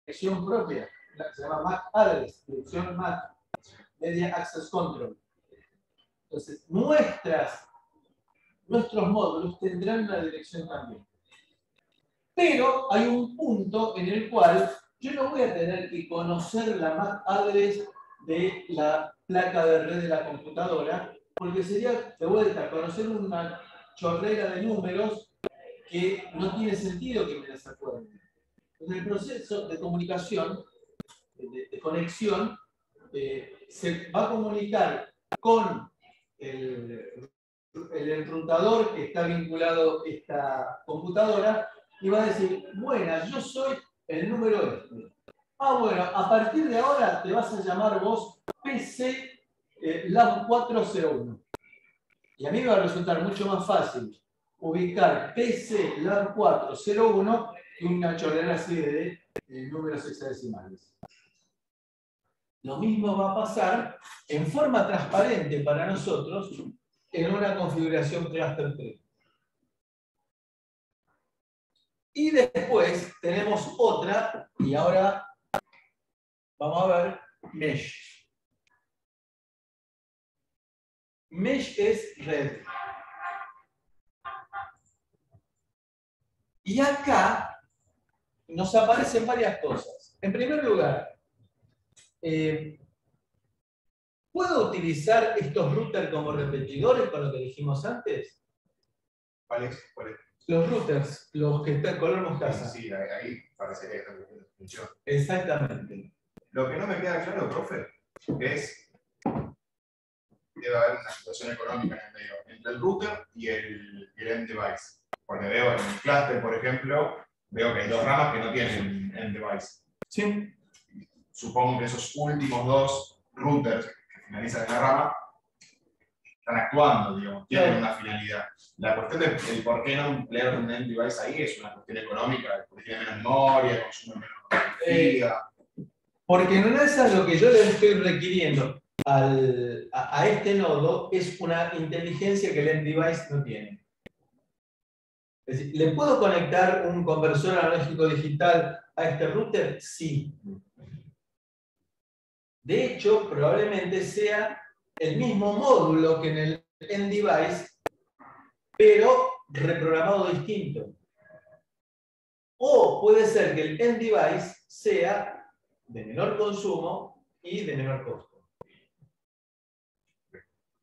dirección propia, se llama MAC address, dirección MAC, Media Access Control. Entonces, nuestras, nuestros módulos tendrán una dirección también. Pero hay un punto en el cual yo no voy a tener que conocer la MAC address de la placa de red de la computadora, porque sería de vuelta conocer una chorrera de números que no tiene sentido que me las acuerde. En el proceso de comunicación, de, conexión, eh, se va a comunicar con el, el enrutador que está vinculado a esta computadora y va a decir, bueno, yo soy el número este. Ah, bueno, a partir de ahora te vas a llamar vos PC eh, Lab 401. Y a mí me va a resultar mucho más fácil ubicar PC Lab 401 que una chorrera así de números hexadecimales. Lo mismo va a pasar en forma transparente para nosotros en una configuración cluster 3. Y después tenemos otra, y ahora Vamos a ver mesh. Mesh es red. Y acá nos aparecen varias cosas. En primer lugar, eh, ¿puedo utilizar estos routers como repetidores con lo que dijimos antes? ¿Cuáles? Los routers, los que están color mostaza. Sí, ahí parecería que. Exactamente. Lo que no me queda claro, profe, es debe haber una situación económica en el medio entre el router y el, end device. Porque veo en el cluster, por ejemplo, veo que hay dos ramas que no tienen end device. Sí. Supongo que esos últimos dos routers que finalizan en la rama están actuando, digamos, tienen una finalidad. La cuestión de por qué no emplear un end device ahí es una cuestión económica, porque tiene menos memoria, consume menos energía. Porque no es lo que yo le estoy requiriendo a, este nodo es una inteligencia que el end device no tiene. Es decir, ¿le puedo conectar un conversor analógico digital a este router? Sí. De hecho, probablemente sea el mismo módulo que en el end device, pero reprogramado distinto. O puede ser que el end device sea de menor consumo y de menor costo.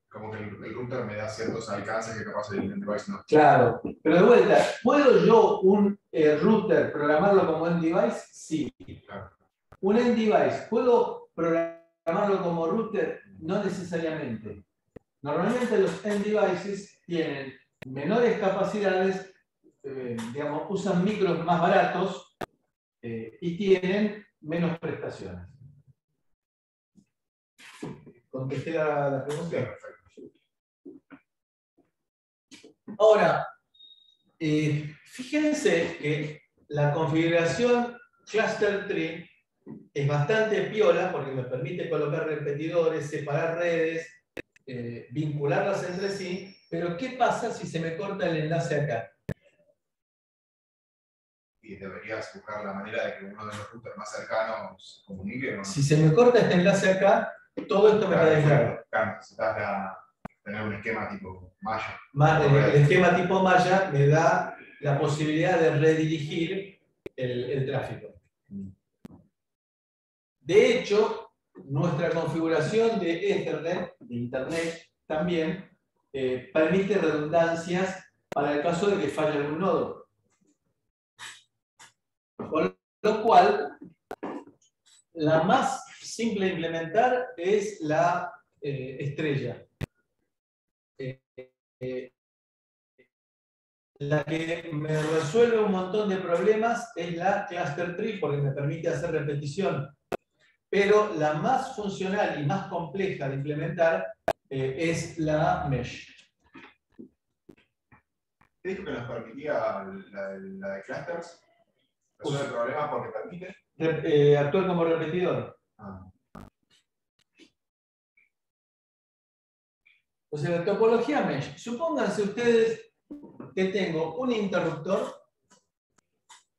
Como que el, router me da ciertos alcances que capaz el device no. Claro, pero de vuelta, ¿puedo yo un eh, router programarlo como end device? Sí. Un end device, ¿puedo programar programarlo como router? No necesariamente. Normalmente los end devices tienen menores capacidades, eh, digamos, usan micros más baratos eh, y tienen menos prestaciones. ¿Contesté la, la pregunta? Ahora, eh, fíjense que la configuración cluster tree es bastante piola porque me permite colocar repetidores, separar redes, eh, vincularlas entre sí, pero ¿qué pasa si se me corta el enlace acá? Y deberías buscar la manera de que uno de los routers más cercanos comunique. ¿no? Si se me corta este enlace acá, todo esto me queda aislado. Claro, necesitas la- tener un esquema tipo Maya. Ma- El, el esquema tipo malla me da la posibilidad de redirigir el, el tráfico. De hecho, nuestra configuración de Ethernet, de Internet, también eh, permite redundancias para el caso de que falle algún nodo. Con lo cual, la más simple de implementar es la eh, estrella. Eh, eh, la que me resuelve un montón de problemas es la cluster tree porque me permite hacer repetición. Pero la más funcional y más compleja de implementar es la mesh. ¿Te dijo que nos permitía la de clusters? ¿Resuelve el problema porque permite? Re- eh, actuar como repetidor. Ah, O sea, la topología mesh. Supónganse ustedes que tengo un interruptor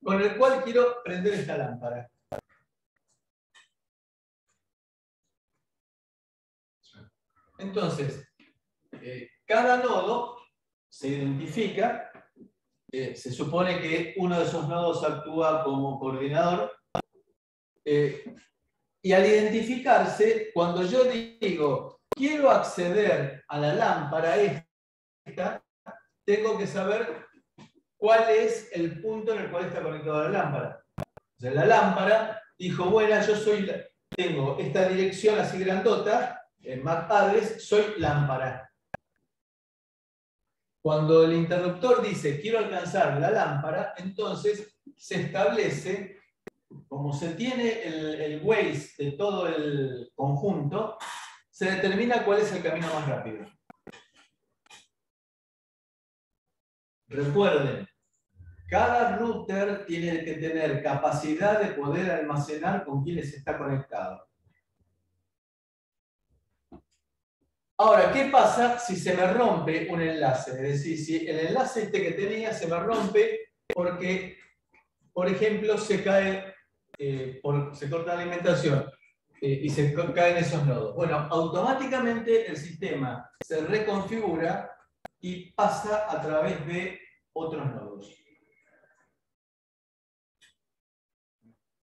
con el cual quiero prender esta lámpara. Entonces, eh, cada nodo se identifica, eh, se supone que uno de esos nodos actúa como coordinador, eh, y al identificarse, cuando yo digo, quiero acceder a la lámpara esta, tengo que saber cuál es el punto en el cual está conectada la lámpara. O la lámpara dijo, bueno, yo soy, tengo esta dirección así grandota, en MAC soy lámpara. Cuando el interruptor dice, quiero alcanzar la lámpara, entonces se establece, como se tiene el, el Waze de todo el conjunto, se determina cuál es el camino más rápido. Recuerden, cada router tiene que tener capacidad de poder almacenar con quienes está conectado. Ahora, ¿qué pasa si se me rompe un enlace? Es decir, si el enlace este que tenía se me rompe porque, por ejemplo, se cae, eh, se corta la alimentación eh, y se caen esos nodos. Bueno, automáticamente el sistema se reconfigura y pasa a través de otros nodos.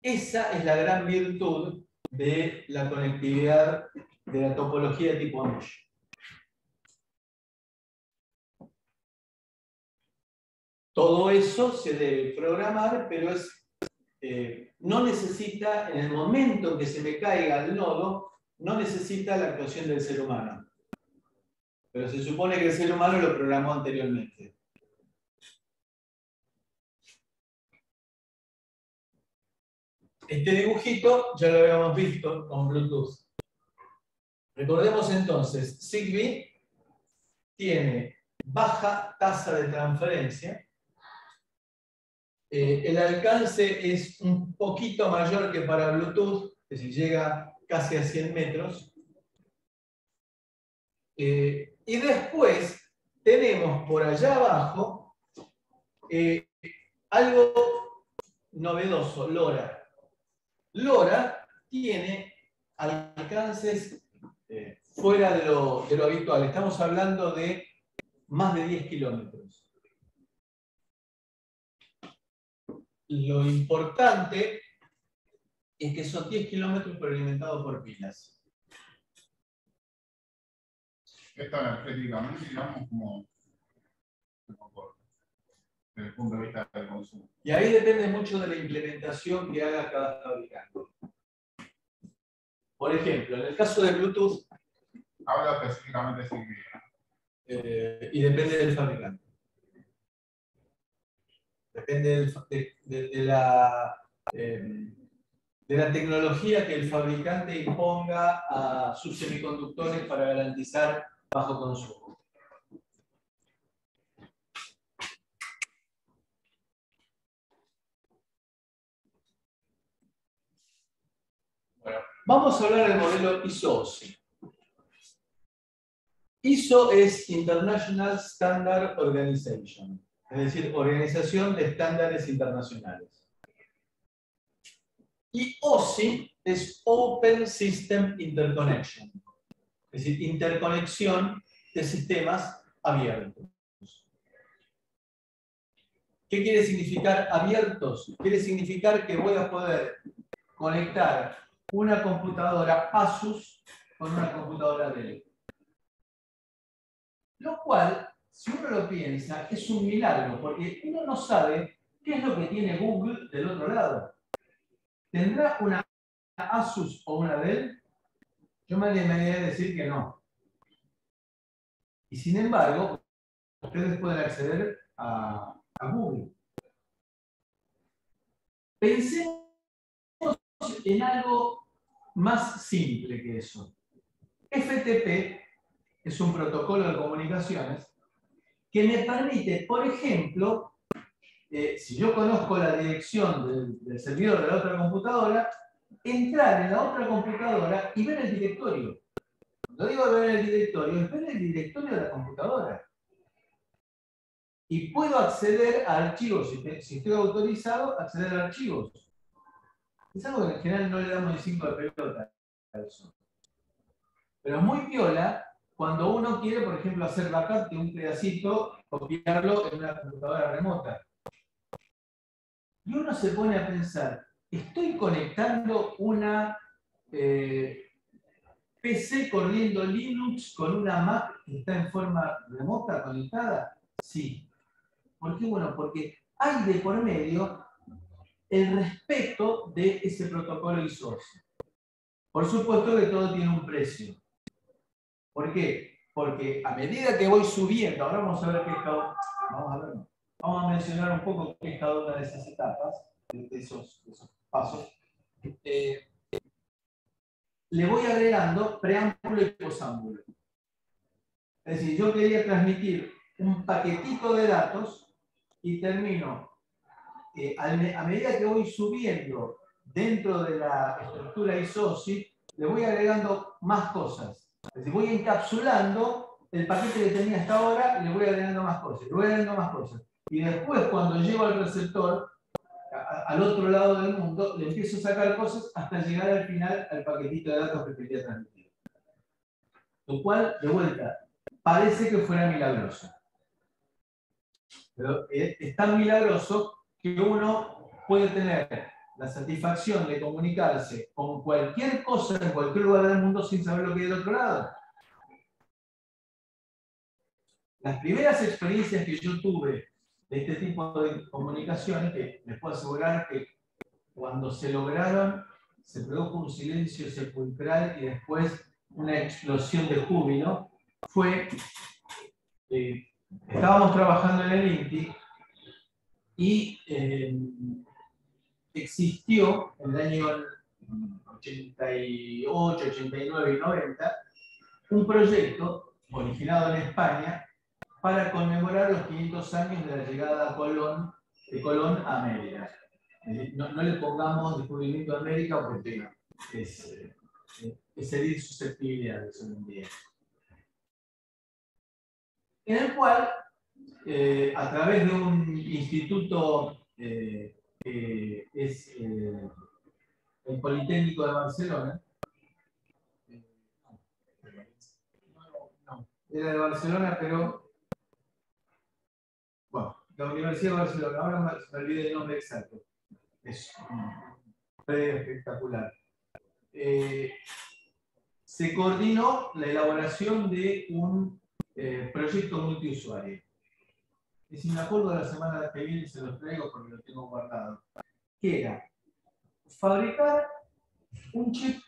Esa es la gran virtud de la conectividad de la topología tipo mesh. Todo eso se debe programar, pero es, eh, no necesita, en el momento que se me caiga el nodo, no necesita la actuación del ser humano. Pero se supone que el ser humano lo programó anteriormente. Este dibujito ya lo habíamos visto con Bluetooth. Recordemos entonces, Zigbee tiene baja tasa de transferencia, eh, el alcance es un poquito mayor que para Bluetooth, es decir, llega casi a 100 metros. Eh, y después tenemos por allá abajo eh, algo novedoso, LoRa. LoRa tiene alcances fuera de lo, de lo habitual. Estamos hablando de más de 10 kilómetros. Lo importante es que son 10 kilómetros pero alimentados por pilas. Esto energéticamente, digamos, como desde el punto de vista del consumo. Y ahí depende mucho de la implementación que haga cada fabricante. Por ejemplo, en el caso de Bluetooth, Habla específicamente de eh, y depende del fabricante. Depende de, la, eh, de la tecnología que el fabricante imponga a sus semiconductores para garantizar bajo consumo. Bueno, vamos a hablar del modelo ISO-OSI. ISO es International Standard Organization, es decir, Organización de Estándares Internacionales. Y OSI es Open System Interconnection, es decir, interconexión de sistemas abiertos. ¿Qué quiere significar abiertos? Quiere significar que voy a poder conectar una computadora Asus con una computadora Dell. Lo cual, si uno lo piensa, es un milagro, porque uno no sabe qué es lo que tiene Google del otro lado. ¿Tendrá una Asus o una Dell? Yo me animaría a decir que no. Y sin embargo, ustedes pueden acceder a, a Google. Pensemos en algo más simple que eso. FTP es un protocolo de comunicaciones que me permite, por ejemplo, eh, si yo conozco la dirección del, servidor de la otra computadora, entrar en la otra computadora y ver el directorio. Cuando digo ver el directorio, es ver el directorio de la computadora. Y puedo acceder a archivos, si, estoy autorizado, acceder a archivos. Es algo que en general no le damos ni cinco de pelota a eso. Pero es muy piola cuando uno quiere, por ejemplo, hacer backup de un pedacito, copiarlo en una computadora remota. Y uno se pone a pensar, ¿estoy conectando una eh, PC corriendo Linux con una Mac que está en forma remota conectada? Sí. ¿Por qué? Bueno, porque hay de por medio el respeto de ese protocolo ISO. Por supuesto que todo tiene un precio. ¿Por qué? Porque a medida que voy subiendo, ahora vamos a ver qué cada, vamos a ver, vamos a mencionar un poco qué es cada una de esas etapas, de esos, pasos. Eh, le voy agregando preámbulo y posámbulo. Es decir, yo quería transmitir un paquetito de datos y termino, eh, a medida que voy subiendo dentro de la estructura ISOSI, le voy agregando más cosas. Es decir, voy encapsulando el paquete que tenía hasta ahora y le voy agregando más cosas, le voy agregando más cosas. Y después, cuando llego al receptor, al otro lado del mundo, le empiezo a sacar cosas hasta llegar al final al paquetito de datos que quería transmitir. Lo cual, de vuelta, parece que fuera milagroso. Pero es es tan milagroso que uno puede tener la satisfacción de comunicarse con cualquier cosa en cualquier lugar del mundo sin saber lo que hay del otro lado. Las primeras experiencias que yo tuve de este tipo de comunicaciones, que les puedo asegurar que cuando se lograron, se produjo un silencio sepulcral y después una explosión de júbilo, fue, eh, estábamos trabajando en el INTI y eh, existió en el año 88, 89 y 90 un proyecto originado en España para conmemorar los 500 años de la llegada de Colón a América. No, no le pongamos descubrimiento de América porque es, eh, es herir susceptibilidades hoy en día. En el cual, eh, a través de un instituto eh, que es eh, el Politécnico de Barcelona, eh, no, era de Barcelona, pero bueno, la Universidad de Barcelona, ahora me, olvidé el nombre exacto. Es espectacular. Eh, se coordinó la elaboración de un eh, proyecto multiusuario. Y si me acuerdo de la semana que viene, se los traigo porque lo tengo guardado. Que era fabricar un chip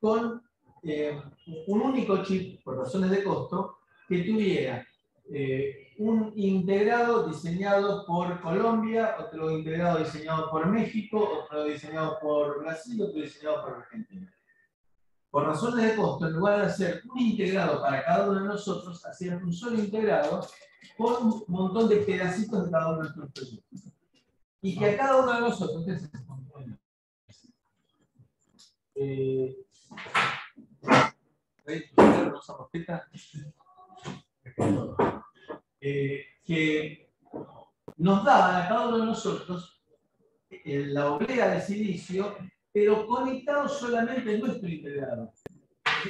con eh, un único chip, por razones de costo, que tuviera eh, un integrado diseñado por Colombia, otro integrado diseñado por México, otro diseñado por Brasil, otro diseñado por Argentina. Por razones de costo, en lugar de hacer un integrado para cada uno de nosotros, hacían un solo integrado con un montón de pedacitos de cada uno de nuestros proyectos. Y que a cada uno de nosotros, ¿qué es esto? Eh, eh, que nos daban a cada uno de nosotros eh, la oblea de silicio, pero conectado solamente en nuestro integrado.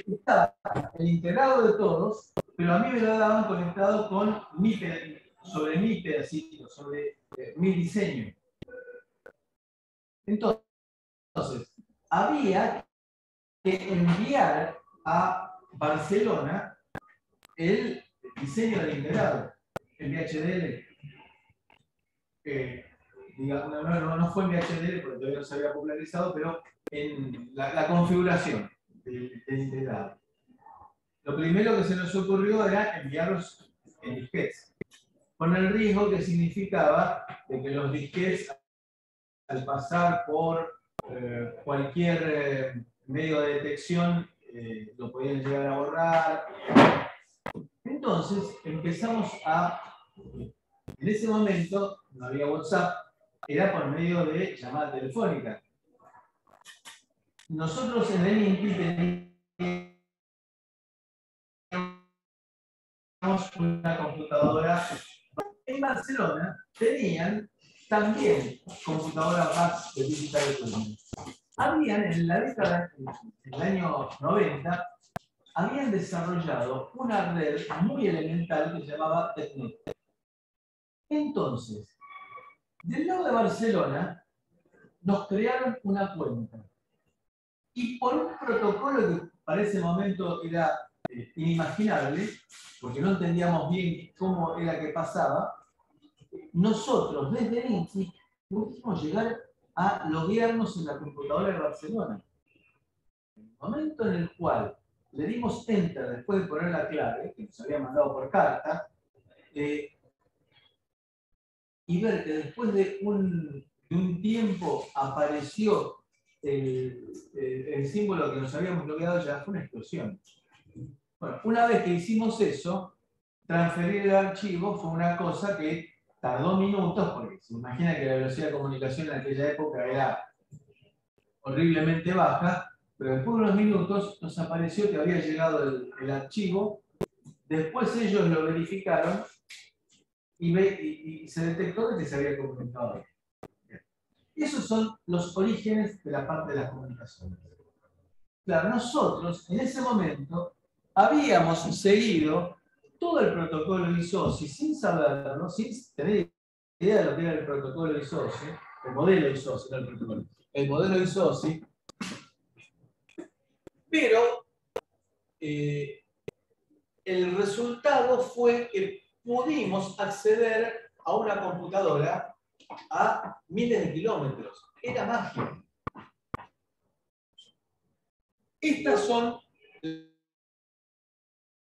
Estaba el integrado de todos, pero a mí me lo daban conectado con mi, sobre mi pedacito, sobre eh, mi diseño. Entonces, había que enviar a Barcelona el diseño del integrado, en VHDL. no, no, fue en VHDL porque todavía no se había popularizado, pero en la, configuración del, integrado. Lo primero que se nos ocurrió era enviarlos en disquetes, con el riesgo que significaba de que los disquetes, al pasar por eh, cualquier eh, medio de detección, eh, lo podían llegar a borrar. Entonces empezamos a, en ese momento no había WhatsApp, era por medio de llamada telefónica. Nosotros en el INPI teníamos una computadora en Barcelona, tenían también computadoras más de digital habían en la década, en año 90, habían desarrollado una red muy elemental que se llamaba TECNET. Entonces, del lado de Barcelona, nos crearon una cuenta. Y por un protocolo que momento era eh, inimaginable, porque no entendíamos bien cómo era que pasaba, nosotros desde el pudimos llegar a loguearnos en la computadora de Barcelona. En el momento en el cual le dimos enter después de poner la clave, que nos había mandado por carta, eh, y ver que después de un, tiempo apareció el, el, símbolo que nos habíamos logueado, ya fue una explosión. Bueno, una vez que hicimos eso, transferir el archivo fue una cosa que tardó minutos, porque se imagina que la velocidad de comunicación en aquella época era horriblemente baja, pero después de unos minutos nos apareció que había llegado el, archivo, después ellos lo verificaron y, se detectó que se había comunicado. Esos son los orígenes de la parte de las comunicaciones. Claro, nosotros en ese momento habíamos seguido todo el protocolo ISOCI sin saberlo, sin tener idea de lo que era el protocolo ISOCI, el modelo ISOCI, no el protocolo, el modelo ISOCI, pero eh, el resultado fue que pudimos acceder a una computadora a miles de kilómetros. Era magia. Estas son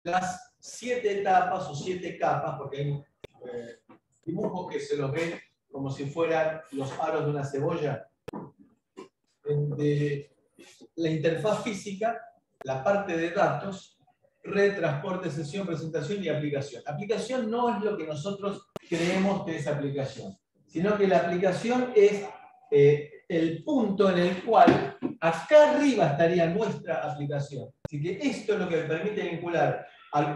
las siete etapas o siete capas, porque hay eh, dibujos que se los ven como si fueran los aros de una cebolla. De la interfaz física, la parte de datos, red, transporte, sesión, presentación y aplicación. Aplicación no es lo que nosotros creemos que es aplicación, sino que la aplicación es eh, el punto en el cual acá arriba estaría nuestra aplicación. Así que esto es lo que me permite vincular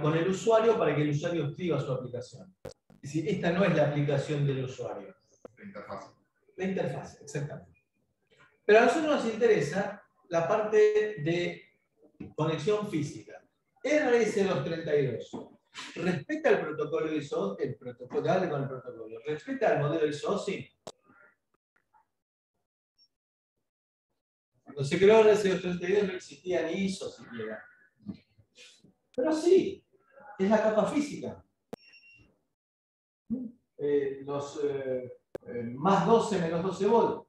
con el usuario para que el usuario escriba su aplicación. Es decir, esta no es la aplicación del usuario. La interfaz. La interfaz, exactamente. Pero a nosotros nos interesa la parte de conexión física. RS232. ¿Respeta el protocolo ISO? El protocolo, con el protocolo. ¿Respeta el modelo ISO? Sí. Cuando se creó RS232 no existía ni ISO siquiera. Pero sí, es la capa física. Eh, los eh, eh, más 12 menos 12 volts.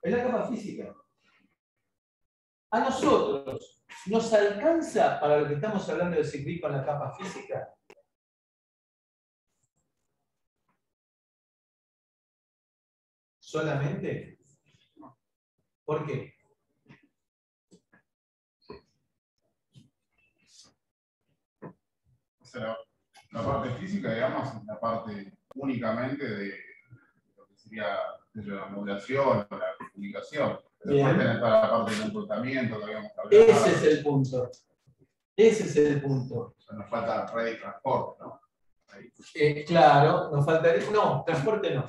Es la capa física. a nosotros nos alcanza para lo que estamos hablando de Zigbee con la capa física. ¿Solamente? ¿Por qué? O sea, la, la parte física, digamos, es la parte únicamente de lo que sería de la modulación o la comunicación. Después tenés toda la parte de comportamiento que habíamos hablado. Ese es el punto. Ese es el punto. O sea, nos falta red y transporte, ¿no? Eh, claro, nos faltaría. No, transporte no.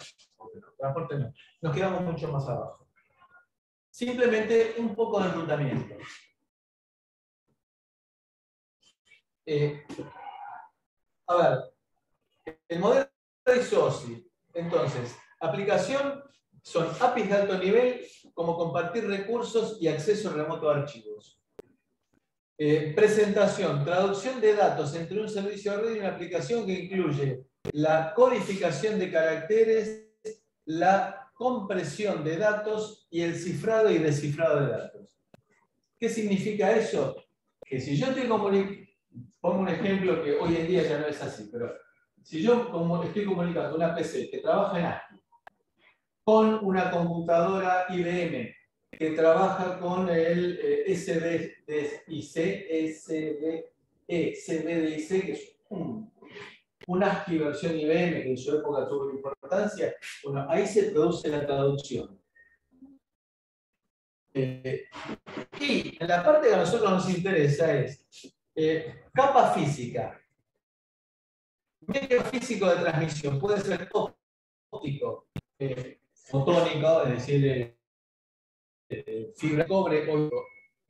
Transporte no. Nos quedamos mucho más abajo. Simplemente un poco de enrutamiento. Eh, a ver, el modelo de SOSI, entonces, aplicación son APIs de alto nivel, como compartir recursos y acceso remoto a archivos. Eh, presentación, traducción de datos entre un servicio de red y una aplicación que incluye la codificación de caracteres, la compresión de datos y el cifrado y descifrado de datos. ¿Qué significa eso? Que si yo comunico, pongo un ejemplo que hoy en día ya no es así, pero si yo como estoy comunicando una PC que trabaja en ASCII con una computadora IBM que trabaja con el eh, SBDIC, CBDIC, que es un, un ASCII versión IBM que en su época tuvo importancia, bueno, ahí se produce la traducción. Eh, y la parte que a nosotros nos interesa es eh, capa física. Medio físico de transmisión puede ser óptico, eh, fotónico, es decir, eh, eh, fibra de cobre, o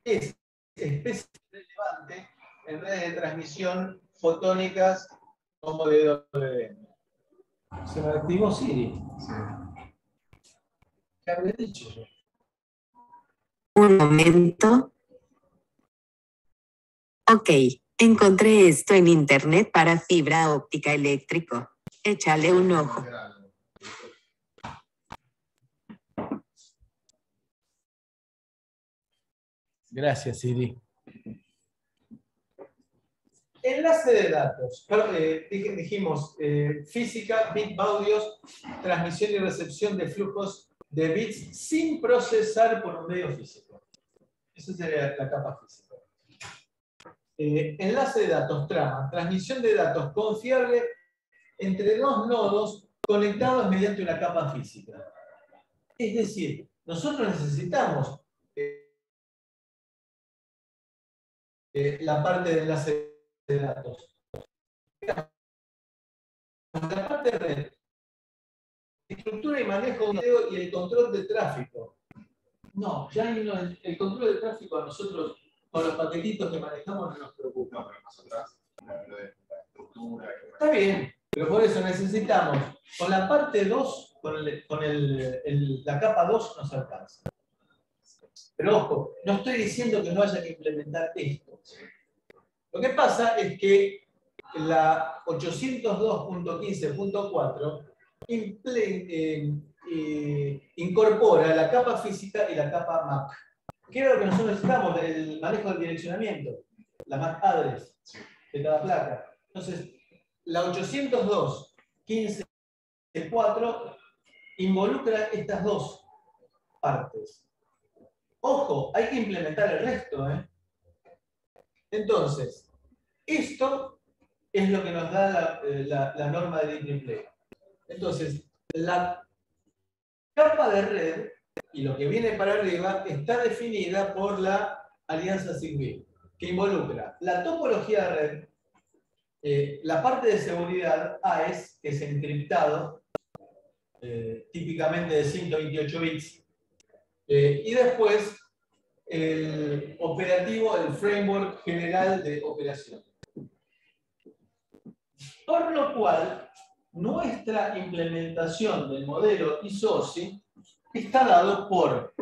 es especie relevante en redes de transmisión fotónicas como de WDM. Se me activó Siri. ¿Qué habré dicho yo? Un momento. Ok, encontré esto en internet para fibra óptica eléctrico. Échale un ojo. Gracias, Siri. Enlace de datos. Pero, eh, dij- dijimos eh, física, bit audios, transmisión y recepción de flujos de bits sin procesar por un medio físico. Esa sería la capa física. Eh, enlace de datos, trama, transmisión de datos confiable entre dos nodos conectados mediante una capa física. Es decir, nosotros necesitamos eh, eh, la parte de enlace de datos. La parte de red, estructura y manejo de video y el control de tráfico. No, ya el control de tráfico a nosotros, con los paquetitos que manejamos, no nos preocupa. No, pero lo de la estructura. que- Está bien, pero por eso necesitamos, con la parte 2, con, el- con el- el- la capa 2 nos alcanza. Pero ojo, no estoy diciendo que no haya que implementar esto. Lo que pasa es que la 802.15.4 imple- eh, eh, incorpora la capa física y la capa MAC. ¿Qué es lo que nosotros necesitamos? El manejo del direccionamiento, la MAC address de cada placa. Entonces, la 802.15.4 involucra estas dos partes. Ojo, hay que implementar el resto. ¿eh? Entonces, esto es lo que nos da la, eh, la- la norma de IEEE. Entonces, la capa de red y lo que viene para arriba está definida por la alianza Zigbee, que involucra la topología de red, eh, la parte de seguridad AES, que es encriptado, eh, típicamente de 128 bits, eh, y después el operativo, el framework general de operación. Por lo cual, nuestra implementación del modelo ISOSI está dado por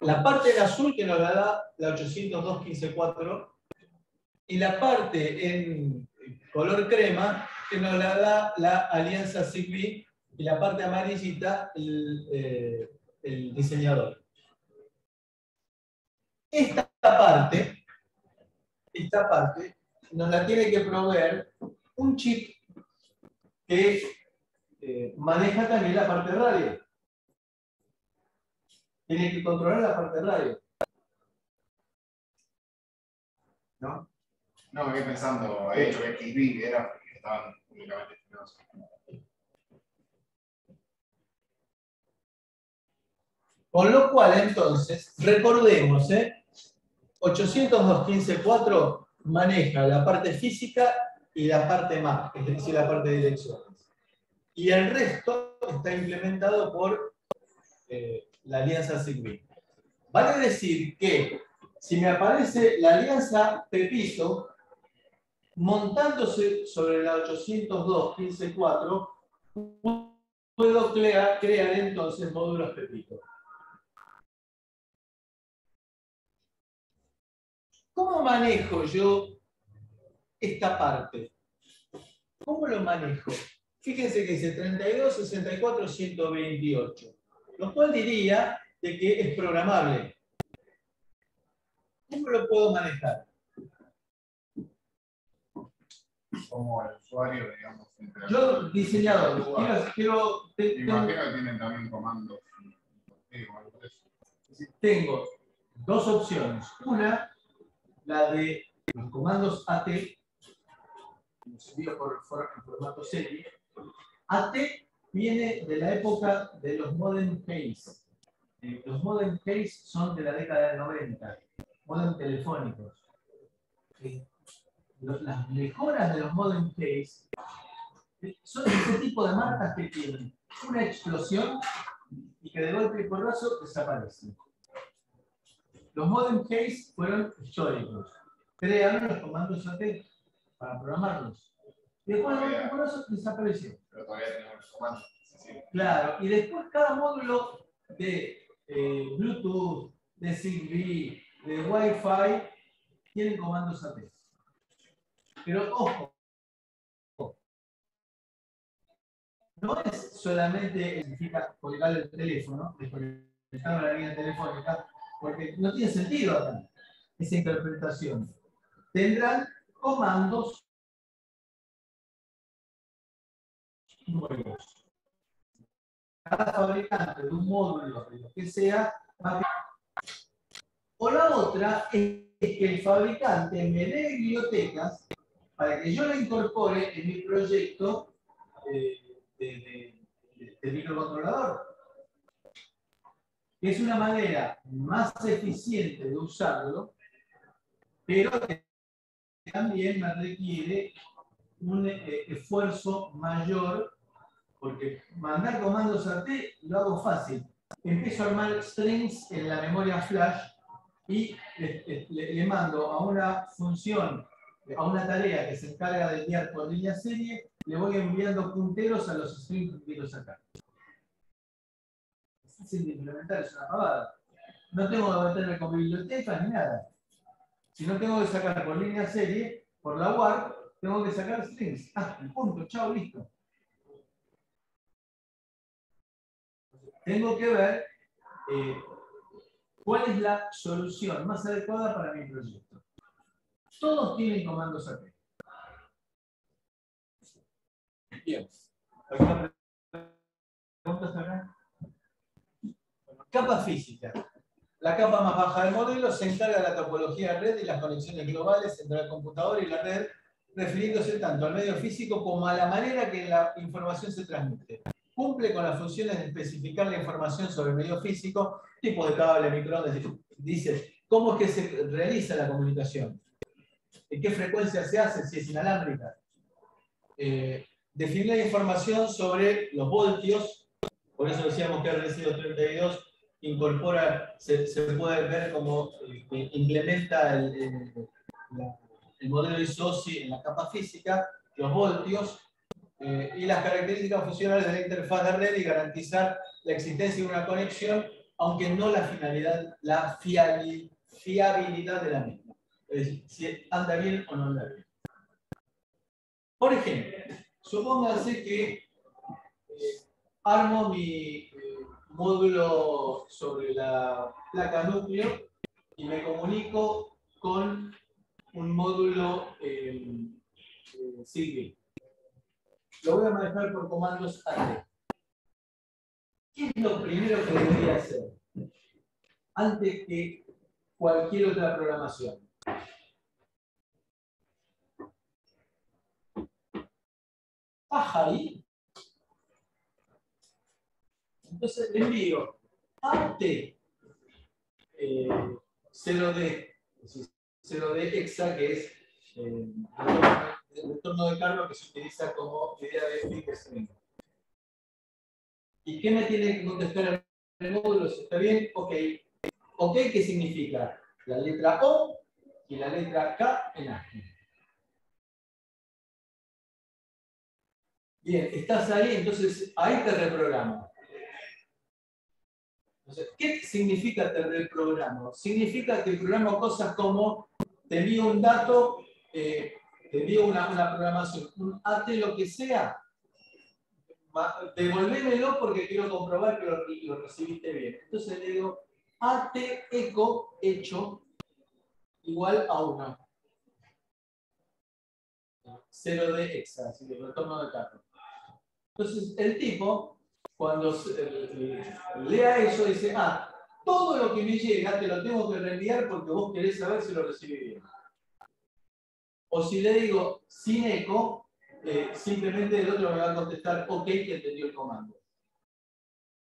la parte en azul que nos la da la 802.15.4 y la parte en color crema que nos la da la alianza Zigbee y la parte amarillita el, eh, el diseñador. Esta parte, esta parte, nos la tiene que proveer un chip que eh, maneja también la parte radio. Tiene que controlar la parte radio. ¿No? No, me quedé pensando, he hecho que XB era porque estaban únicamente destinados Con lo cual, entonces, recordemos, ¿eh? 802.15.4 maneja la parte física y la parte más, es decir, la parte de direcciones. Y el resto está implementado por eh, la alianza Zigbee. Vale decir que si me aparece la alianza Pepito montándose sobre la 802.15.4, puedo crear, crear entonces módulos Pepito. ¿Cómo manejo yo esta parte? ¿Cómo lo manejo? Fíjense que dice 32, 64, 128, lo cual diría de que es programable. ¿Cómo lo puedo manejar? Como el usuario, digamos. Yo, diseñador, quiero, quiero te, imagino que tienen también comandos. Tengo dos opciones. Una, la de los comandos AT, se vio por, en formato serie. AT viene de la época de los modem case. Eh, los modem case son de la década del 90, modem telefónicos. Eh, las mejoras de los modem case eh, son ese tipo de marcas que tienen una explosión y que de golpe y porrazo desaparecen. Los modem case fueron históricos. Crearon los comandos AT para programarlos. Después de eso desapareció. Pero todavía tenemos los comandos. Claro, y después cada módulo de eh, Bluetooth, de Zigbee, de Wi-Fi, tienen comandos AT. Pero ojo, no es solamente significa colgar el teléfono, desconectar la línea telefónica, porque no tiene sentido acá esa interpretación. Tendrán comandos nuevos. Cada fabricante de un módulo, de lo que sea, va a... O la otra es que el fabricante me dé bibliotecas para que yo la incorpore en mi proyecto eh, de, de, de microcontrolador es una manera más eficiente de usarlo, pero que también requiere un eh, esfuerzo mayor, porque mandar comandos a T lo hago fácil. Empiezo a armar strings en la memoria flash y le, mando a una función, a una tarea que se encarga de enviar por línea serie, le voy enviando punteros a los strings que quiero sacar fácil de implementar, es una pavada. No tengo que meterme con bibliotecas ni nada. Si no tengo que sacar por línea serie, por la WARP, tengo que sacar strings. Ah, punto, chao, listo. Tengo que ver eh, cuál es la solución más adecuada para mi proyecto. Todos tienen comandos AT. Bien. ¿Alguna pregunta acá? Capa física. La capa más baja del modelo se encarga de la topología de red y las conexiones globales entre el computador y la red, refiriéndose tanto al medio físico como a la manera que la información se transmite. Cumple con las funciones de especificar la información sobre el medio físico, tipo de cable, microondas, dice cómo es que se realiza la comunicación, en qué frecuencia se hace, si es inalámbrica. Eh, definir la información sobre los voltios, por eso decíamos que RC232 incorpora, se, puede ver cómo eh, implementa el, el, modelo ISOCI en la capa física, los voltios eh, y las características funcionales de la interfaz de red y garantizar la existencia de una conexión, aunque no la finalidad, la fiabilidad de la misma. Es decir, si anda bien o no anda bien. Por ejemplo, supóngase que eh, armo mi módulo sobre la placa núcleo y me comunico con un módulo eh, eh. Lo voy a manejar por comandos AT. ¿Qué es lo primero que debería hacer? Antes que cualquier otra programación. Baja ahí. Entonces envío AT 0D, 0D exa, que es eh, el retorno de carga que se utiliza como idea de string. ¿Y qué me tiene que contestar el módulo? Está bien, ok. Ok, ¿qué significa? La letra O y la letra K en ASCII. Bien, estás ahí, entonces ahí te reprogramo. Entonces, ¿qué significa te reprogramo? Significa que programo cosas como te envío un dato, eh, te envío una, una programación, un AT lo que sea, devolvémelo porque quiero comprobar que lo, recibiste bien. Entonces le digo at eco hecho igual a 1. 0 de exa, así que retorno de carro. Entonces el tipo, cuando lea eso, dice, ah, todo lo que me llega te lo tengo que reenviar porque vos querés saber si lo recibí bien. O si le digo sin eco, eh, simplemente el otro me va a contestar, ok, que entendió el comando.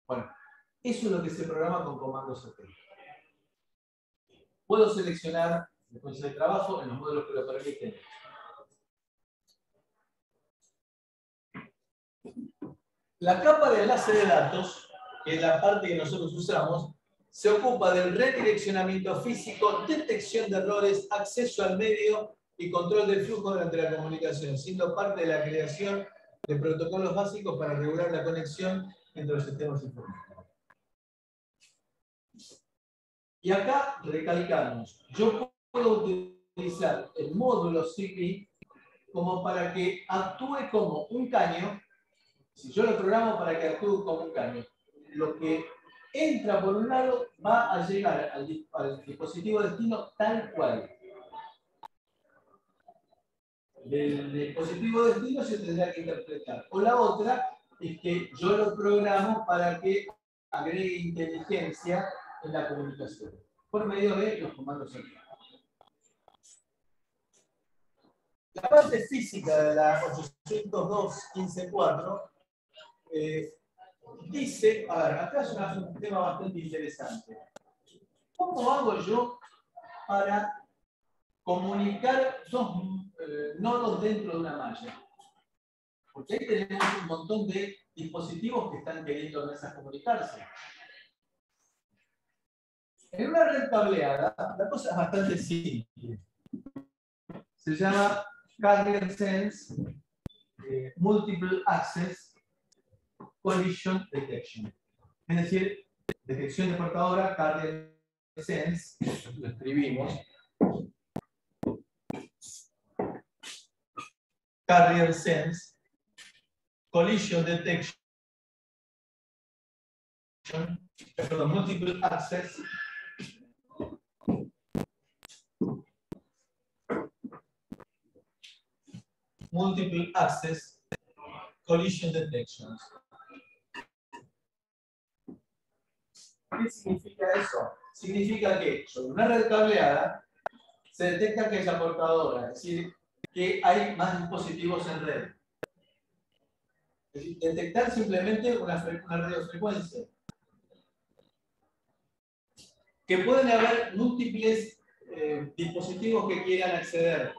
Bueno, eso es lo que se programa con comandos OK. Puedo seleccionar después de trabajo en los módulos que lo permiten. La capa de enlace de datos, que es la parte que nosotros usamos, se ocupa del redireccionamiento físico, detección de errores, acceso al medio y control del flujo durante la comunicación, siendo parte de la creación de protocolos básicos para regular la conexión entre los sistemas informáticos. Y acá recalcamos, yo puedo utilizar el módulo Zigbee como para que actúe como un caño, si yo lo programo para que actúe como un caño, lo que entra por un lado va a llegar al, al dispositivo destino tal cual del dispositivo de destino se tendrá que interpretar. O la otra es que yo lo programo para que agregue inteligencia en la comunicación, por medio de los comandos centrales. La parte física de la 802.15.4 eh, dice, a ver, acá es un tema bastante interesante. ¿Cómo hago yo para comunicar dos eh, nodos dentro de una malla. Porque ahí tenemos un montón de dispositivos que están queriendo a comunicarse. En una red cableada, la cosa es bastante simple. Se llama Carrier Sense eh, Multiple Access Collision Detection. Es decir, detección de portadora, Carrier Sense, lo escribimos, carrier sense, collision detection, perdón, multiple access, multiple access collision detection. ¿Qué significa eso? Significa que sobre una red cableada se detecta que esa portadora, es decir, que hay más dispositivos en red. detectar simplemente una, una radiofrecuencia. Que pueden haber múltiples eh, dispositivos que quieran acceder.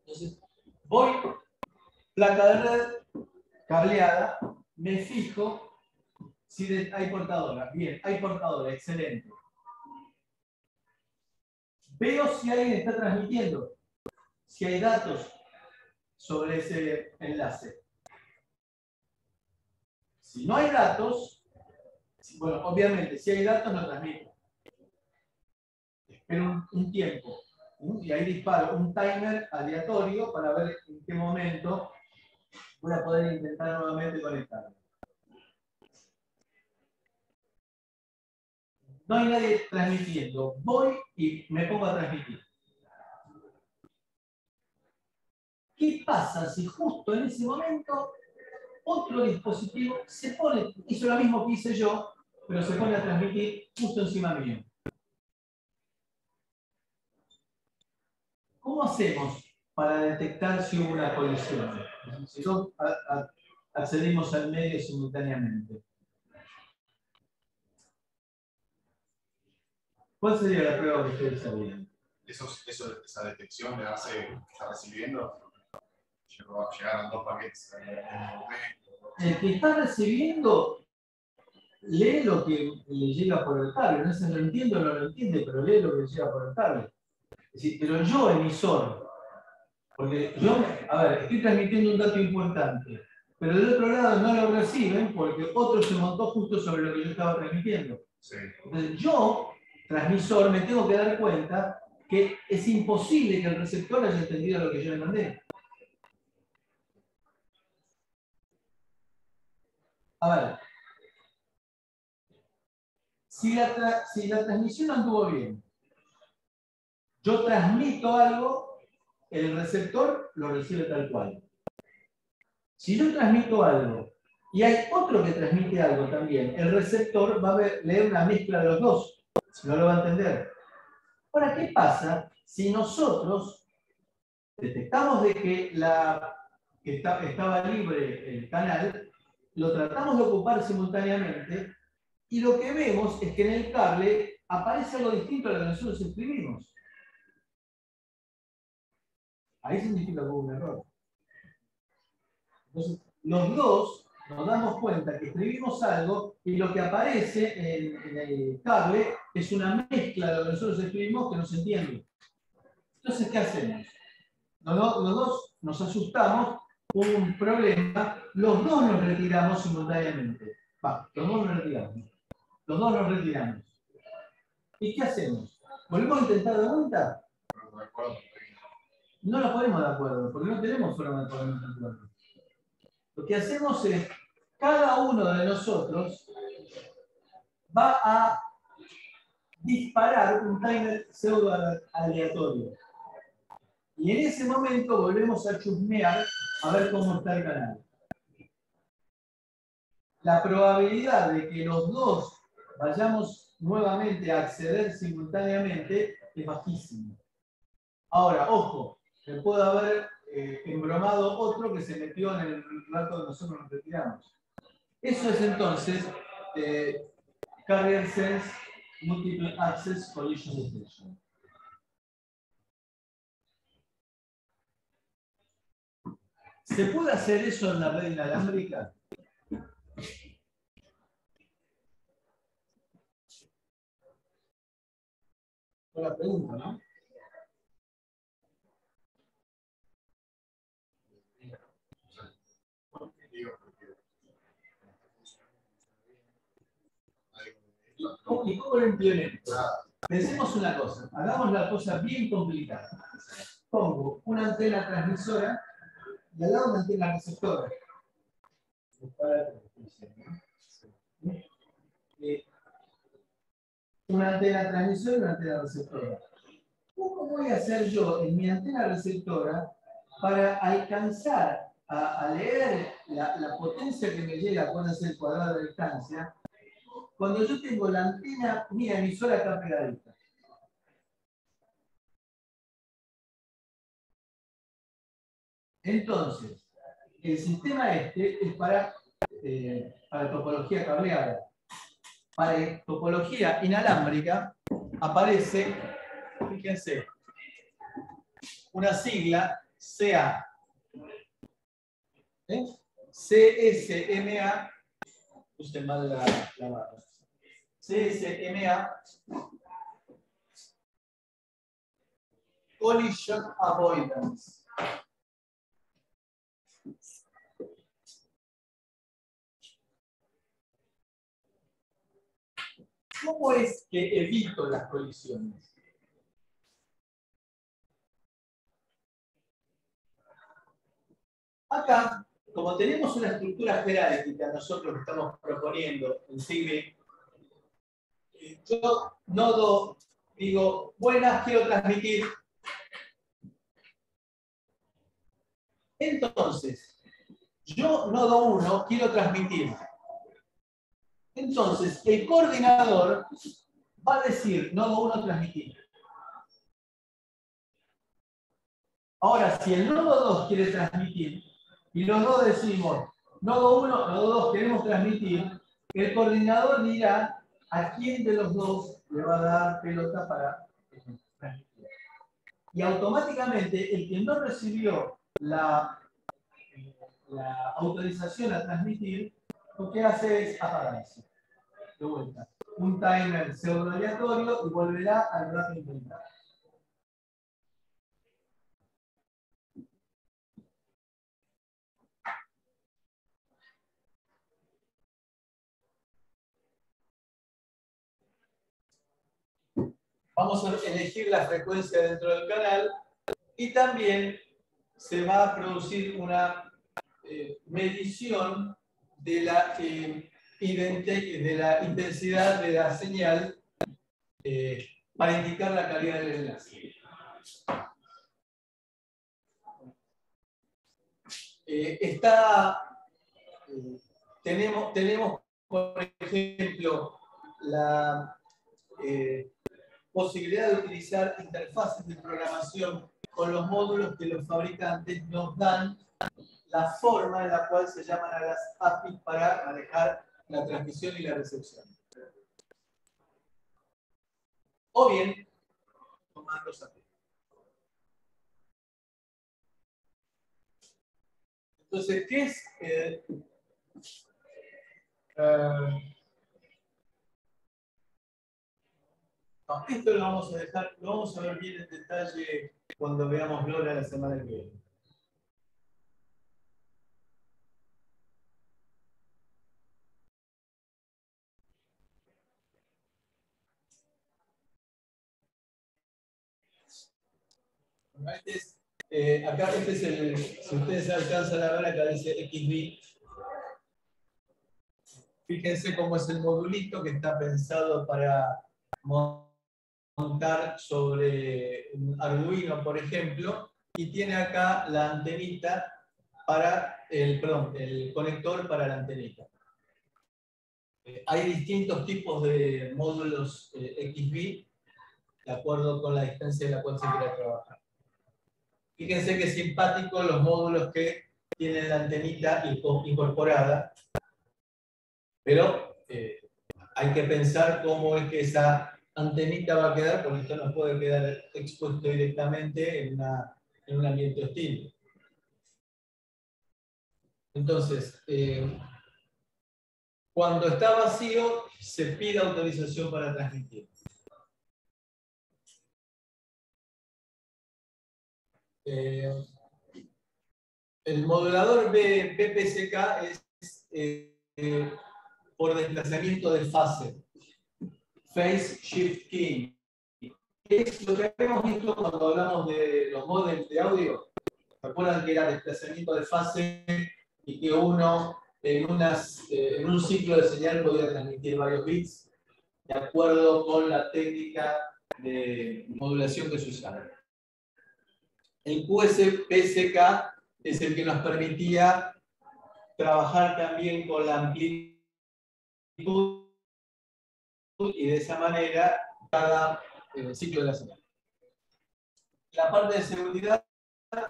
Entonces, voy, placa de red, cableada, me fijo si hay portadora. Bien, hay portadora, excelente. Veo si alguien está transmitiendo si hay datos sobre ese enlace. Si no hay datos, bueno, obviamente, si hay datos no transmito. Espero un, tiempo y ahí disparo un timer aleatorio para ver en qué momento voy a poder intentar nuevamente conectarme. no hay nadie transmitiendo. Voy y me pongo a transmitir. ¿Qué pasa si justo en ese momento otro dispositivo se pone, hizo lo mismo que hice yo, pero se pone a transmitir justo encima mío? ¿Cómo hacemos para detectar si hubo una colisión? Si dos accedimos al medio simultáneamente. ¿Cuál sería la prueba que ustedes sabían? Esa detección le hace está recibiendo. Llegaron dos paquetes El que está recibiendo lee lo que le llega por el cable. No sé si lo entiende o no lo entiende, pero lee lo que le llega por el cable. Es decir, pero yo, emisor, porque yo, a ver, estoy transmitiendo un dato importante, pero del otro lado no lo reciben porque otro se montó justo sobre lo que yo estaba transmitiendo. Entonces, yo, transmisor, me tengo que dar cuenta que es imposible que el receptor haya entendido lo que yo le mandé. A ver, si la, si la transmisión anduvo bien, yo transmito algo, el receptor lo recibe tal cual. Si yo transmito algo y hay otro que transmite algo también, el receptor va a leer una mezcla de los dos, si no lo va a entender. Ahora, ¿qué pasa si nosotros detectamos de que, la, estaba libre el canal, lo tratamos de ocupar simultáneamente y lo que vemos es que en el cable aparece algo distinto a lo que nosotros escribimos? Ahí significa que hubo un error. Entonces, los dos nos damos cuenta que escribimos algo y lo que aparece en, el cable es una mezcla de lo que nosotros escribimos que no se entiende. Entonces, ¿qué hacemos? Los, dos nos asustamos, hubo un problema, los dos nos retiramos simultáneamente. Va, los dos nos retiramos. Los dos nos retiramos. ¿Y qué hacemos? ¿Volvemos a intentar de vuelta? no nos ponemos de acuerdo, porque no tenemos forma de ponernos acuerdo. Lo que hacemos es, cada uno de nosotros va a disparar un timer pseudo aleatorio. Y en ese momento volvemos a chusmear a ver cómo está el canal. La probabilidad de que los dos vayamos nuevamente a acceder simultáneamente es bajísima. Ahora, ojo, se puede haber eh, embromado otro que se metió en el rato de nosotros nos retiramos. Eso es entonces eh, Carrier Sense Multiple Access Collision Detection. ¿Se puede hacer eso en la red inalámbrica? Buena pregunta, ¿no? ¿Y cómo lo implemento? Pensemos una cosa, hagamos la cosa bien complicada. Pongo una antena transmisora y al lado una antena receptora. Una antena transmisora y una antena receptora. ¿Cómo voy a hacer yo en mi antena receptora para alcanzar a, leer la, la, potencia que me llega, puede ser el cuadrado de distancia, cuando yo tengo la antena mía emisora acá pegadita. Entonces, el sistema este es para, eh, para topología cableada. Para topología inalámbrica aparece, fíjense, una sigla CA. ¿Eh? CSMA, usted mal la, la barra. CSMA, Collision Avoidance. ¿Cómo es que evito las colisiones? Acá, como tenemos una estructura jerárquica nosotros estamos proponiendo en CIGRE, yo nodo, digo, buenas, quiero transmitir. Entonces, yo nodo 1 quiero transmitir. Entonces, el coordinador va a decir nodo 1 transmitir. Ahora, si el nodo 2 quiere transmitir, y los dos decimos, nodo 1, nodo 2 queremos transmitir, el coordinador dirá a quién de los dos le va a dar pelota para transmitir. Y automáticamente el que no recibió la, la autorización a transmitir, lo que hace es apagarse. De vuelta. Un timer pseudo aleatorio y volverá al rato inventado. Vamos a elegir la frecuencia dentro del canal y también se va a producir una eh, medición de la, eh, de la intensidad de la señal eh, para indicar la calidad del enlace. está, tenemos, tenemos, por ejemplo, la posibilidad de utilizar interfaces de programación con los módulos que los fabricantes nos dan la forma en la cual se llaman a las APIs para manejar la transmisión y la recepción. O bien, comandos API. Entonces, ¿qué es? Eh, eh, esto lo vamos a dejar, lo vamos a ver bien en detalle cuando veamos LoRa la semana que viene. Eh, acá este es el, si ustedes alcanzan a ver, acá dice XB. Fíjense cómo es el modulito que está pensado para montar sobre un Arduino, por ejemplo, y tiene acá la antenita para el, perdón, el conector para la antenita. Eh, hay distintos tipos de módulos eh, XB de acuerdo con la distancia en la cual se quiera trabajar. Fíjense que simpático los módulos que tienen la antenita incorporada, pero eh, hay que pensar cómo es que esa antenita va a quedar, porque esto no puede quedar expuesto directamente en, un ambiente hostil. Entonces, eh, cuando está vacío, se pide autorización para transmitir. Eh, el modulador BPSK es eh, por desplazamiento de fase. Phase Shift Key. Es lo que hemos visto cuando hablamos de los modems de audio. ¿Recuerdan que era desplazamiento de fase y que uno en, unas, eh, en un ciclo de señal podía transmitir varios bits de acuerdo con la técnica de modulación que se usaba? El QSPSK es el que nos permitía trabajar también con la amplitud y de esa manera cada eh, ciclo de la señal. La parte de seguridad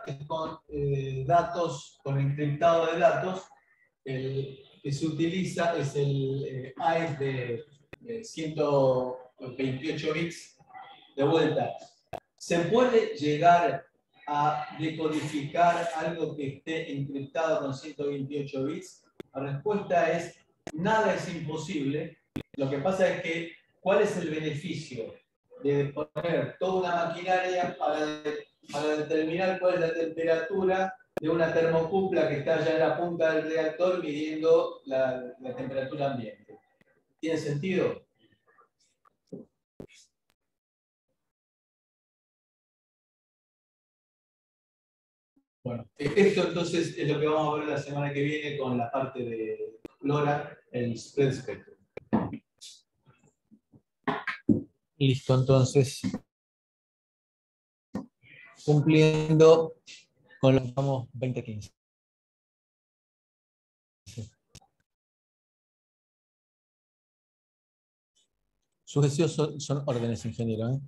es con eh, datos, con encriptado de datos. El que se utiliza es el eh, AES de 128 bits. De vuelta, ¿se puede llegar a decodificar algo que esté encriptado con 128 bits? La respuesta es, nada es imposible, lo que pasa es que, ¿cuál es el beneficio de poner toda una maquinaria para, para determinar cuál es la temperatura de una termocupla que está ya en la punta del reactor midiendo la, la temperatura ambiente? ¿Tiene sentido? Bueno, eh, esto entonces es lo que vamos a ver la semana que viene con la parte de Lora, el spread spectrum. Listo, entonces. Cumpliendo con lo que vamos 2015. Sugestivos son, son órdenes, ingeniero. ¿eh?